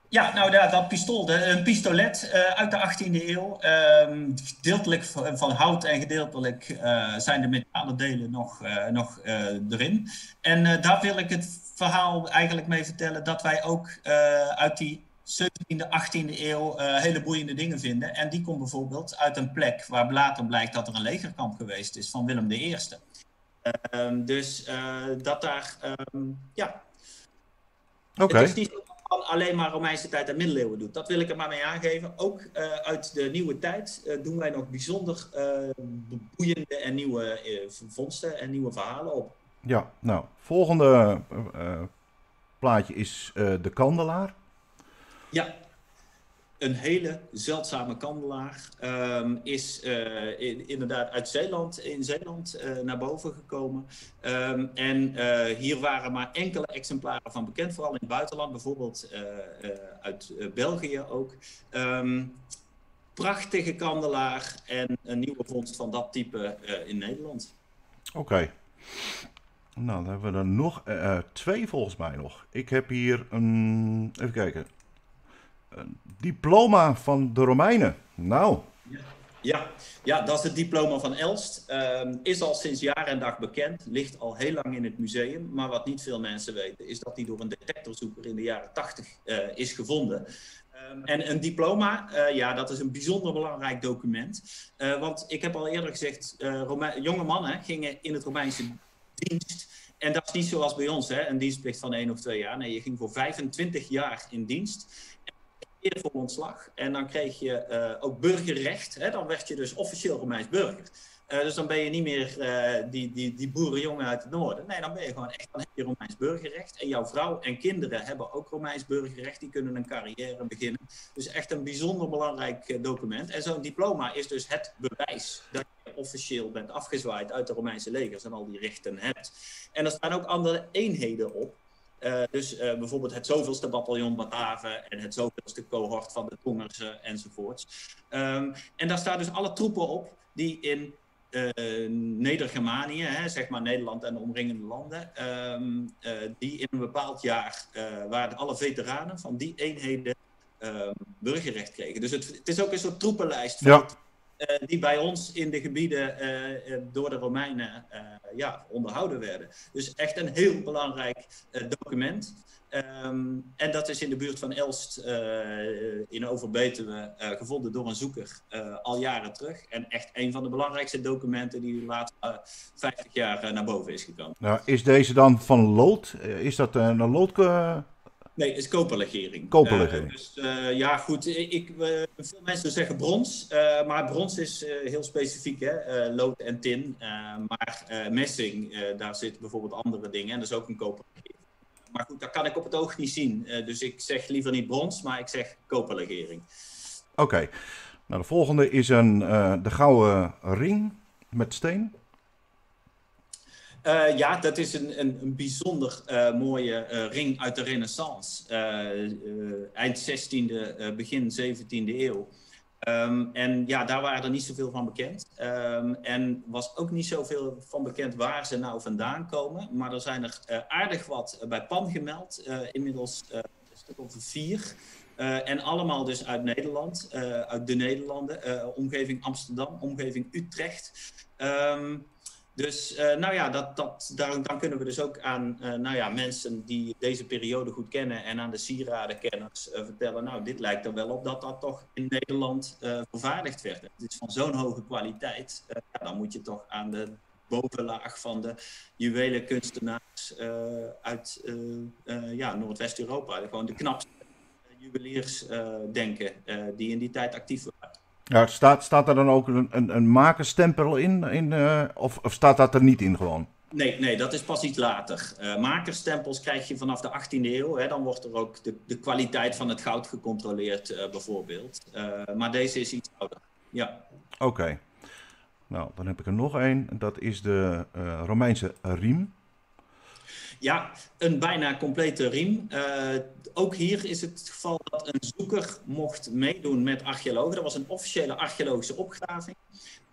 Ja, nou dat, dat pistool, een pistolet uh, uit de 18e eeuw. Uh, gedeeltelijk van hout en gedeeltelijk uh, zijn de metalen delen nog, nog erin. En daar wil ik het verhaal eigenlijk mee vertellen dat wij ook uit die 17e, 18e eeuw hele boeiende dingen vinden. En die komt bijvoorbeeld uit een plek waar later blijkt dat er een legerkamp geweest is van Willem I. Ehm, dus dat daar, ehm, ja. Oké. Okay alleen maar Romeinse tijd en middeleeuwen doet. Dat wil ik er maar mee aangeven. Ook uh, uit de nieuwe tijd uh, doen wij nog bijzonder boeiende en nieuwe vondsten en nieuwe verhalen op. Ja, nou, volgende plaatje is de kandelaar. Ja, een hele zeldzame kandelaar. Um, is in, inderdaad uit Zeeland, in Zeeland uh, naar boven gekomen. Um, en uh, hier waren maar enkele exemplaren van bekend, vooral in het buitenland, bijvoorbeeld uit België ook. Um, prachtige kandelaar en een nieuwe vondst van dat type in Nederland. Oké. Nou, dan hebben we er nog twee volgens mij nog. Ik heb hier een. Even kijken diploma van de Romeinen. Nou. Ja, ja, dat is het diploma van Elst. Uh, is al sinds jaar en dag bekend, ligt al heel lang in het museum. Maar wat niet veel mensen weten, is dat die door een detectorzoeker in de jaren 80 uh, is gevonden. Um, en een diploma, uh, ja, dat is een bijzonder belangrijk document. Uh, want ik heb al eerder gezegd, jonge mannen gingen in het Romeinse dienst. En dat is niet zoals bij ons, hè, een dienstplicht van één of twee jaar. Nee, je ging voor 25 jaar in dienst voor ontslag. En dan kreeg je uh, ook burgerrecht. Hè? Dan werd je dus officieel Romeins burger. Uh, dus dan ben je niet meer uh, die, die, die boerenjongen uit het noorden. Nee, dan ben je gewoon echt dan heb je Romeins burgerrecht. En jouw vrouw en kinderen hebben ook Romeins burgerrecht. Die kunnen een carrière beginnen. Dus echt een bijzonder belangrijk document. En zo'n diploma is dus het bewijs dat je officieel bent afgezwaaid uit de Romeinse legers en al die rechten hebt. En er staan ook andere eenheden op. Uh, dus uh, bijvoorbeeld het zoveelste bataljon Bataven en het zoveelste cohort van de Tongersen enzovoorts. Um, en daar staan dus alle troepen op die in uh, Neder-Germanië, zeg maar Nederland en de omringende landen, um, die in een bepaald jaar waren alle veteranen van die eenheden ehm, burgerrecht kregen. Dus het, het, is ook een soort troepenlijst van ja. Uh, die bij ons in de gebieden uh, door de Romeinen ja, onderhouden werden. Dus echt een heel belangrijk document. Um, en dat is in de buurt van Elst in Overbetuwe gevonden door een zoeker al jaren terug. En echt een van de belangrijkste documenten die de laatste 50 jaar naar boven is gekomen. Nou, is deze dan van lood? is dat een lood? Nee, is koperlegering. Koperlegering. Uh, dus uh, ja, goed. Ik, uh, veel mensen zeggen brons, maar brons is heel specifiek, hè? lood en tin. maar messing, daar zitten bijvoorbeeld andere dingen en dat is ook een koperlegering. Maar goed, dat kan ik op het oog niet zien. dus ik zeg liever niet brons, maar ik zeg koperlegering. Oké. Okay. Nou, de volgende is een, de gouden ring met steen. Uh, ja, dat is een, een, een bijzonder uh, mooie uh, ring uit de Renaissance. eind 16e, begin 17e eeuw. Um, en ja, daar waren er niet zoveel van bekend. Um, en was ook niet zoveel van bekend waar ze nou vandaan komen. Maar er zijn er aardig wat bij Pan gemeld. inmiddels een stuk of vier. en allemaal dus uit Nederland, uit de Nederlanden, omgeving Amsterdam, omgeving Utrecht. Um, dus uh, nou ja, dat, dat, daar, dan kunnen we dus ook aan uh, nou ja, mensen die deze periode goed kennen en aan de sieradenkenners uh, vertellen, nou dit lijkt er wel op dat dat toch in Nederland vervaardigd werd. Het is van zo'n hoge kwaliteit, dan moet je toch aan de bovenlaag van de juwelenkunstenaars uit ja, Noordwest-Europa, gewoon de knapste juweliers denken die in die tijd actief waren. Ja, staat, staat er dan ook een, een, een makerstempel in? in uh, of, of staat dat er niet in gewoon? Nee, nee, dat is pas iets later. Uh, makerstempels krijg je vanaf de 18e eeuw. Hè, dan wordt er ook de, de kwaliteit van het goud gecontroleerd, uh, bijvoorbeeld. Uh, maar deze is iets ouder. Ja. Oké. Nou, dan heb ik er nog één. Dat is de Romeinse riem. Ja, een bijna complete riem. ook hier is het geval dat een zoeker mocht meedoen met archeologen. Dat was een officiële archeologische opgraving.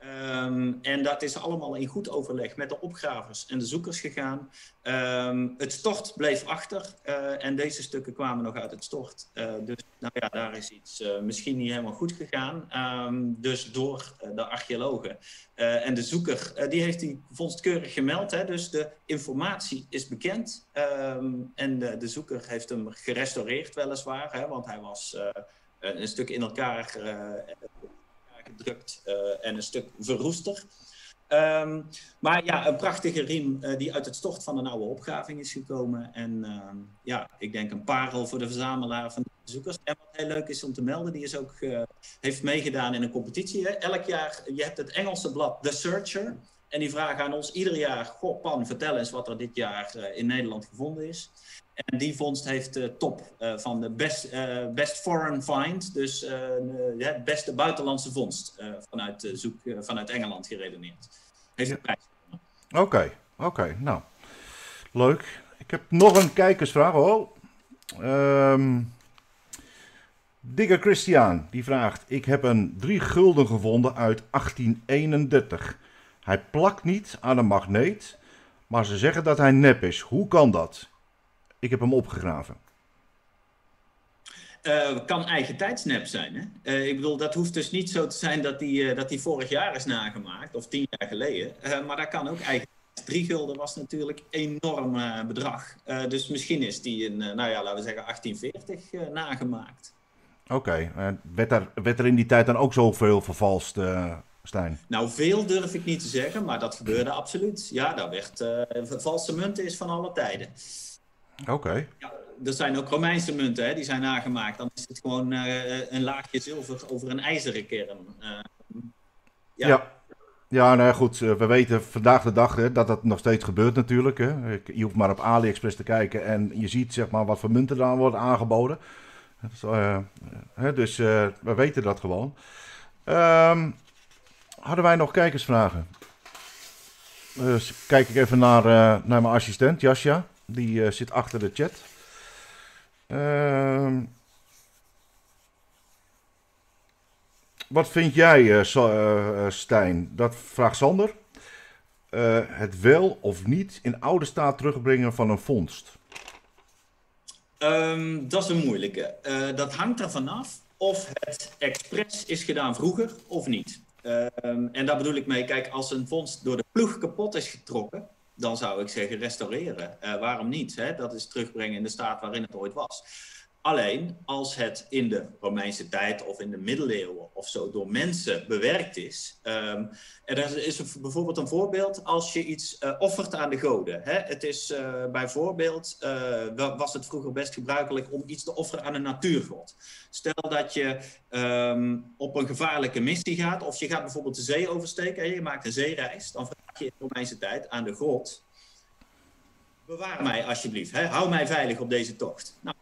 Um, en dat is allemaal in goed overleg met de opgravers en de zoekers gegaan. Um, het stort bleef achter uh, en deze stukken kwamen nog uit het stort. Uh, dus nou ja, daar is iets uh, misschien niet helemaal goed gegaan. Um, dus door de archeologen. en de zoeker, die heeft die vondst keurig gemeld. Hè, dus de informatie is bekend. en de, de, zoeker heeft hem gerestaureerd weliswaar. Hè, want hij was een stuk in elkaar gedrukt eh, en een stuk verroester. Um, maar ja, een prachtige riem uh, die uit het stort van een oude opgraving is gekomen. En uh, ja, ik denk een parel voor de verzamelaar van de bezoekers. En wat heel leuk is om te melden, die is ook, uh, heeft meegedaan in een competitie. Hè. Elk jaar, je hebt het Engelse blad The Searcher. En die vragen aan ons ieder jaar, goh Pan, vertel eens wat er dit jaar in Nederland gevonden is. En die vondst heeft de top uh, van de best, uh, best foreign find, dus uh, het beste buitenlandse vondst vanuit, zoek, vanuit Engeland geredeneerd. Heeft de prijs Oké, oké. Nou. Leuk. Ik heb nog een kijkersvraag. Oh. Digger Christian, die vraagt... Ik heb een drie gulden gevonden uit 1831. Hij plakt niet aan een magneet, maar ze zeggen dat hij nep is. Hoe kan dat? Ik heb hem opgegraven. Uh, kan eigen tijdsnap zijn. Hè? Uh, ik bedoel, dat hoeft dus niet zo te zijn dat die, uh, dat die vorig jaar is nagemaakt, of tien jaar geleden. maar dat kan ook eigen Drie gulden was natuurlijk een enorm bedrag. dus misschien is die in, nou ja, laten we zeggen 1840 nagemaakt. Oké, okay. werd, er, werd er in die tijd dan ook zoveel vervalst, Stijn? Nou, veel durf ik niet te zeggen, maar dat gebeurde absoluut. Ja, daar werd, valse munten is van alle tijden. Oké. Ja, er zijn ook Romeinse munten, hè, die zijn nagemaakt. Dan is het gewoon uh, een laagje zilver over een ijzeren kern. Uh, ja. ja. Ja, nou goed, we weten vandaag de dag hè, dat dat nog steeds gebeurt natuurlijk. Hè. Je hoeft maar op AliExpress te kijken en je ziet zeg maar, wat voor munten dan worden aangeboden. Dus, uh, hè, dus we weten dat gewoon. Um, hadden wij nog kijkersvragen? Dus kijk ik even naar, naar mijn assistent, Jasja. Die uh, zit achter de chat. Uh, wat vind jij, uh, Stijn? Dat vraagt Sander. het wel of niet in oude staat terugbrengen van een vondst? Um, dat is een moeilijke. dat hangt er vanaf of het expres is gedaan vroeger of niet. Um, en daar bedoel ik mee, kijk, als een vondst door de ploeg kapot is getrokken, dan zou ik zeggen restaureren. Uh, waarom niet? Hè? Dat is terugbrengen in de staat waarin het ooit was. Alleen als het in de Romeinse tijd of in de middeleeuwen of zo door mensen bewerkt is. Um, en er is bijvoorbeeld een voorbeeld als je iets uh, offert aan de goden. Hè? Het is uh, bijvoorbeeld, uh, was het vroeger best gebruikelijk om iets te offeren aan een natuurgod. Stel dat je um, op een gevaarlijke missie gaat of je gaat bijvoorbeeld de zee oversteken en je maakt een zeereis. Dan vraag je in de Romeinse tijd aan de god, bewaar mij alsjeblieft, hè? hou mij veilig op deze tocht. Nou,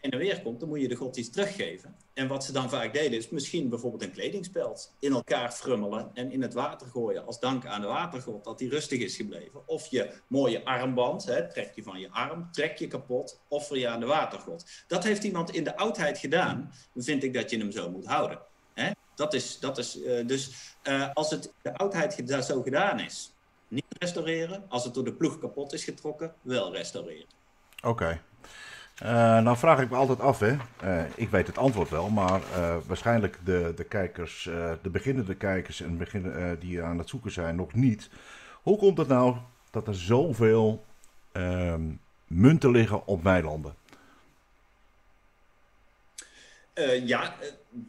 heen en weer komt, dan moet je de god iets teruggeven. En wat ze dan vaak deden, is misschien bijvoorbeeld een kledingspeld in elkaar frummelen en in het water gooien als dank aan de watergod dat hij rustig is gebleven. Of je mooie armband, hè, trek je van je arm, trek je kapot, offer je aan de watergod. Dat heeft iemand in de oudheid gedaan, dan vind ik dat je hem zo moet houden. Hè? Dat is, dat is, uh, dus uh, als het de oudheid zo gedaan is, niet restaureren. Als het door de ploeg kapot is getrokken, wel restaureren. Oké. Uh, nou vraag ik me altijd af, hè. Uh, ik weet het antwoord wel, maar uh, waarschijnlijk de, de kijkers, de beginnende kijkers en beginnen, die aan het zoeken zijn, nog niet. Hoe komt het nou dat er zoveel ehm, munten liggen op weilanden? ja,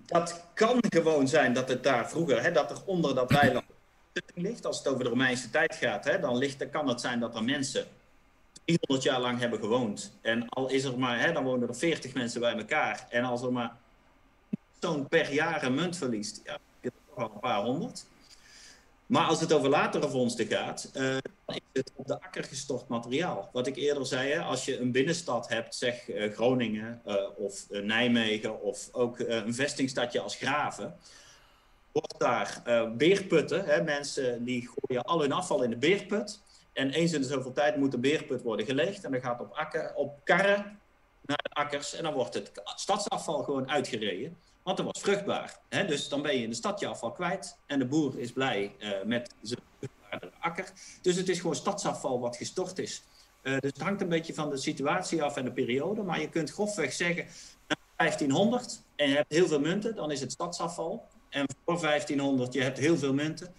dat kan gewoon zijn dat het daar vroeger, hè, dat er onder dat weiland ligt. Als het over de Romeinse tijd gaat, hè, dan, ligt, dan kan het zijn dat er mensen 300 jaar lang hebben gewoond. En al is er maar, hè, dan wonen er 40 mensen bij elkaar. En als er maar zo'n per jaar een munt verliest, ja, is toch al een paar honderd. Maar als het over latere vondsten gaat, uh, dan is het op de akker gestort materiaal. Wat ik eerder zei, hè, als je een binnenstad hebt, zeg uh, Groningen uh, of Nijmegen of ook een vestingstadje als Graven, wordt daar beerputten. Hè, mensen die gooien al hun afval in de beerput. En eens in de zoveel tijd moet de beerput worden gelegd. En dan gaat op, akker, op karren naar de akkers. En dan wordt het stadsafval gewoon uitgereden. Want dat was vruchtbaar. Hè? Dus dan ben je in de stad je afval kwijt. En de boer is blij uh, met zijn vruchtbare akker. Dus het is gewoon stadsafval wat gestort is. Uh, dus het hangt een beetje van de situatie af en de periode. Maar je kunt grofweg zeggen, na 1500 en je hebt heel veel munten, dan is het stadsafval. En voor 1500 je hebt heel veel munten.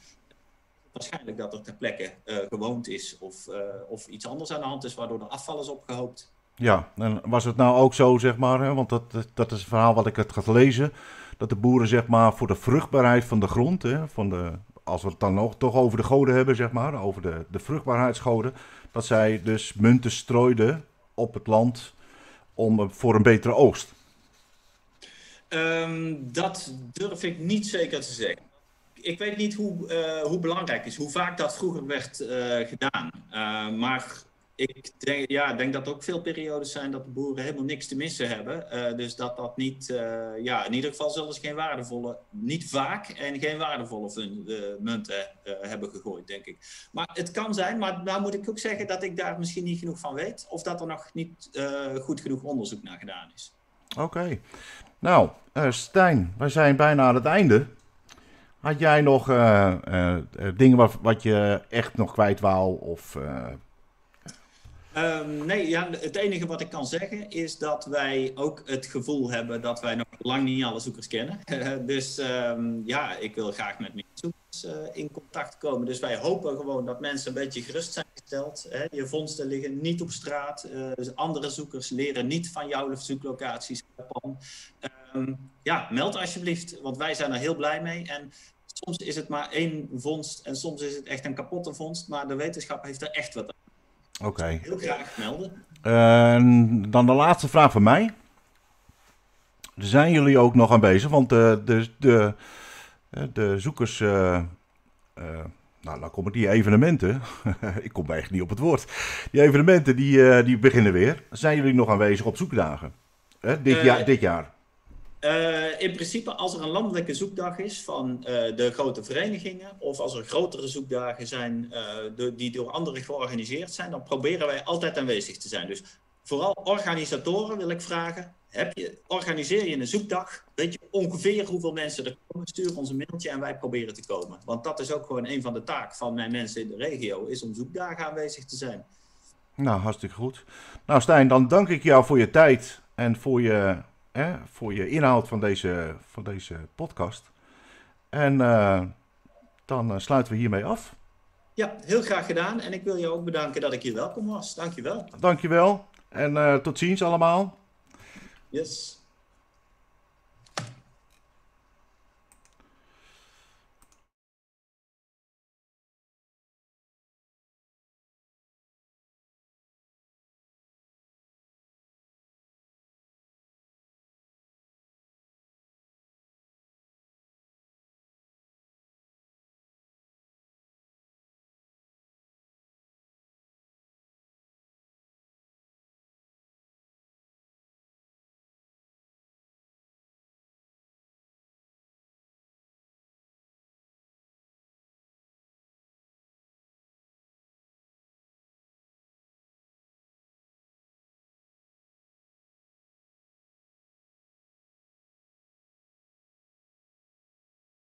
Waarschijnlijk dat er ter plekke uh, gewoond is of, of iets anders aan de hand is, waardoor er afval is opgehoopt. Ja, en was het nou ook zo, zeg maar, hè, want dat, dat is het verhaal wat ik het ga lezen, dat de boeren, zeg maar, voor de vruchtbaarheid van de grond, hè, van de, als we het dan nog toch over de goden hebben, zeg maar, over de, de vruchtbaarheidsgoden, dat zij dus munten strooiden op het land om, voor een betere oogst. Um, dat durf ik niet zeker te zeggen. Ik weet niet hoe, uh, hoe belangrijk is, hoe vaak dat vroeger werd uh, gedaan. Uh, maar ik denk, ja, denk dat er ook veel periodes zijn dat de boeren helemaal niks te missen hebben. Dus dat dat niet, ja, in ieder geval zullen ze geen waardevolle, niet vaak en geen waardevolle munten hebben gegooid, denk ik. Maar het kan zijn, maar nou moet ik ook zeggen dat ik daar misschien niet genoeg van weet. Of dat er nog niet goed genoeg onderzoek naar gedaan is. Oké. Nou, Stijn, wij zijn bijna aan het einde. Had jij nog dingen wat, wat je echt nog kwijt wou of Um, nee, ja, het enige wat ik kan zeggen is dat wij ook het gevoel hebben dat wij nog lang niet alle zoekers kennen. (laughs) dus um, ja, ik wil graag met meer zoekers in contact komen. Dus wij hopen gewoon dat mensen een beetje gerust zijn gesteld. Hè. Je vondsten liggen niet op straat. Dus andere zoekers leren niet van jouw zoeklocaties. Um, ja, meld alsjeblieft, want wij zijn er heel blij mee. En soms is het maar één vondst en soms is het echt een kapotte vondst. Maar de wetenschap heeft er echt wat aan. Oké. Okay. Heel graag melden. Uh, dan de laatste vraag van mij. Zijn jullie ook nog aan bezig? Want de, de, de, de zoekers. Uh, uh, nou, dan komen die evenementen. (laughs) ik kom eigenlijk niet op het woord. Die evenementen die, die beginnen weer. Zijn jullie nog aanwezig op zoekdagen? dit, jaar, dit jaar? Uh, in principe, als er een landelijke zoekdag is van uh, de grote verenigingen, of als er grotere zoekdagen zijn de, die door anderen georganiseerd zijn, dan proberen wij altijd aanwezig te zijn. Dus vooral organisatoren wil ik vragen: heb je, organiseer je een zoekdag? Weet je ongeveer hoeveel mensen er komen? Stuur ons een mailtje en wij proberen te komen. Want dat is ook gewoon een van de taken van mijn mensen in de regio, is om zoekdagen aanwezig te zijn. Nou, hartstikke goed. Nou, Stijn, dan dank ik jou voor je tijd en voor je hè, voor je inhoud van deze, van deze podcast. En uh, dan uh, sluiten we hiermee af. Ja, heel graag gedaan. En ik wil je ook bedanken dat ik hier welkom was. Dankjewel. Dankjewel. En uh, tot ziens allemaal. Yes.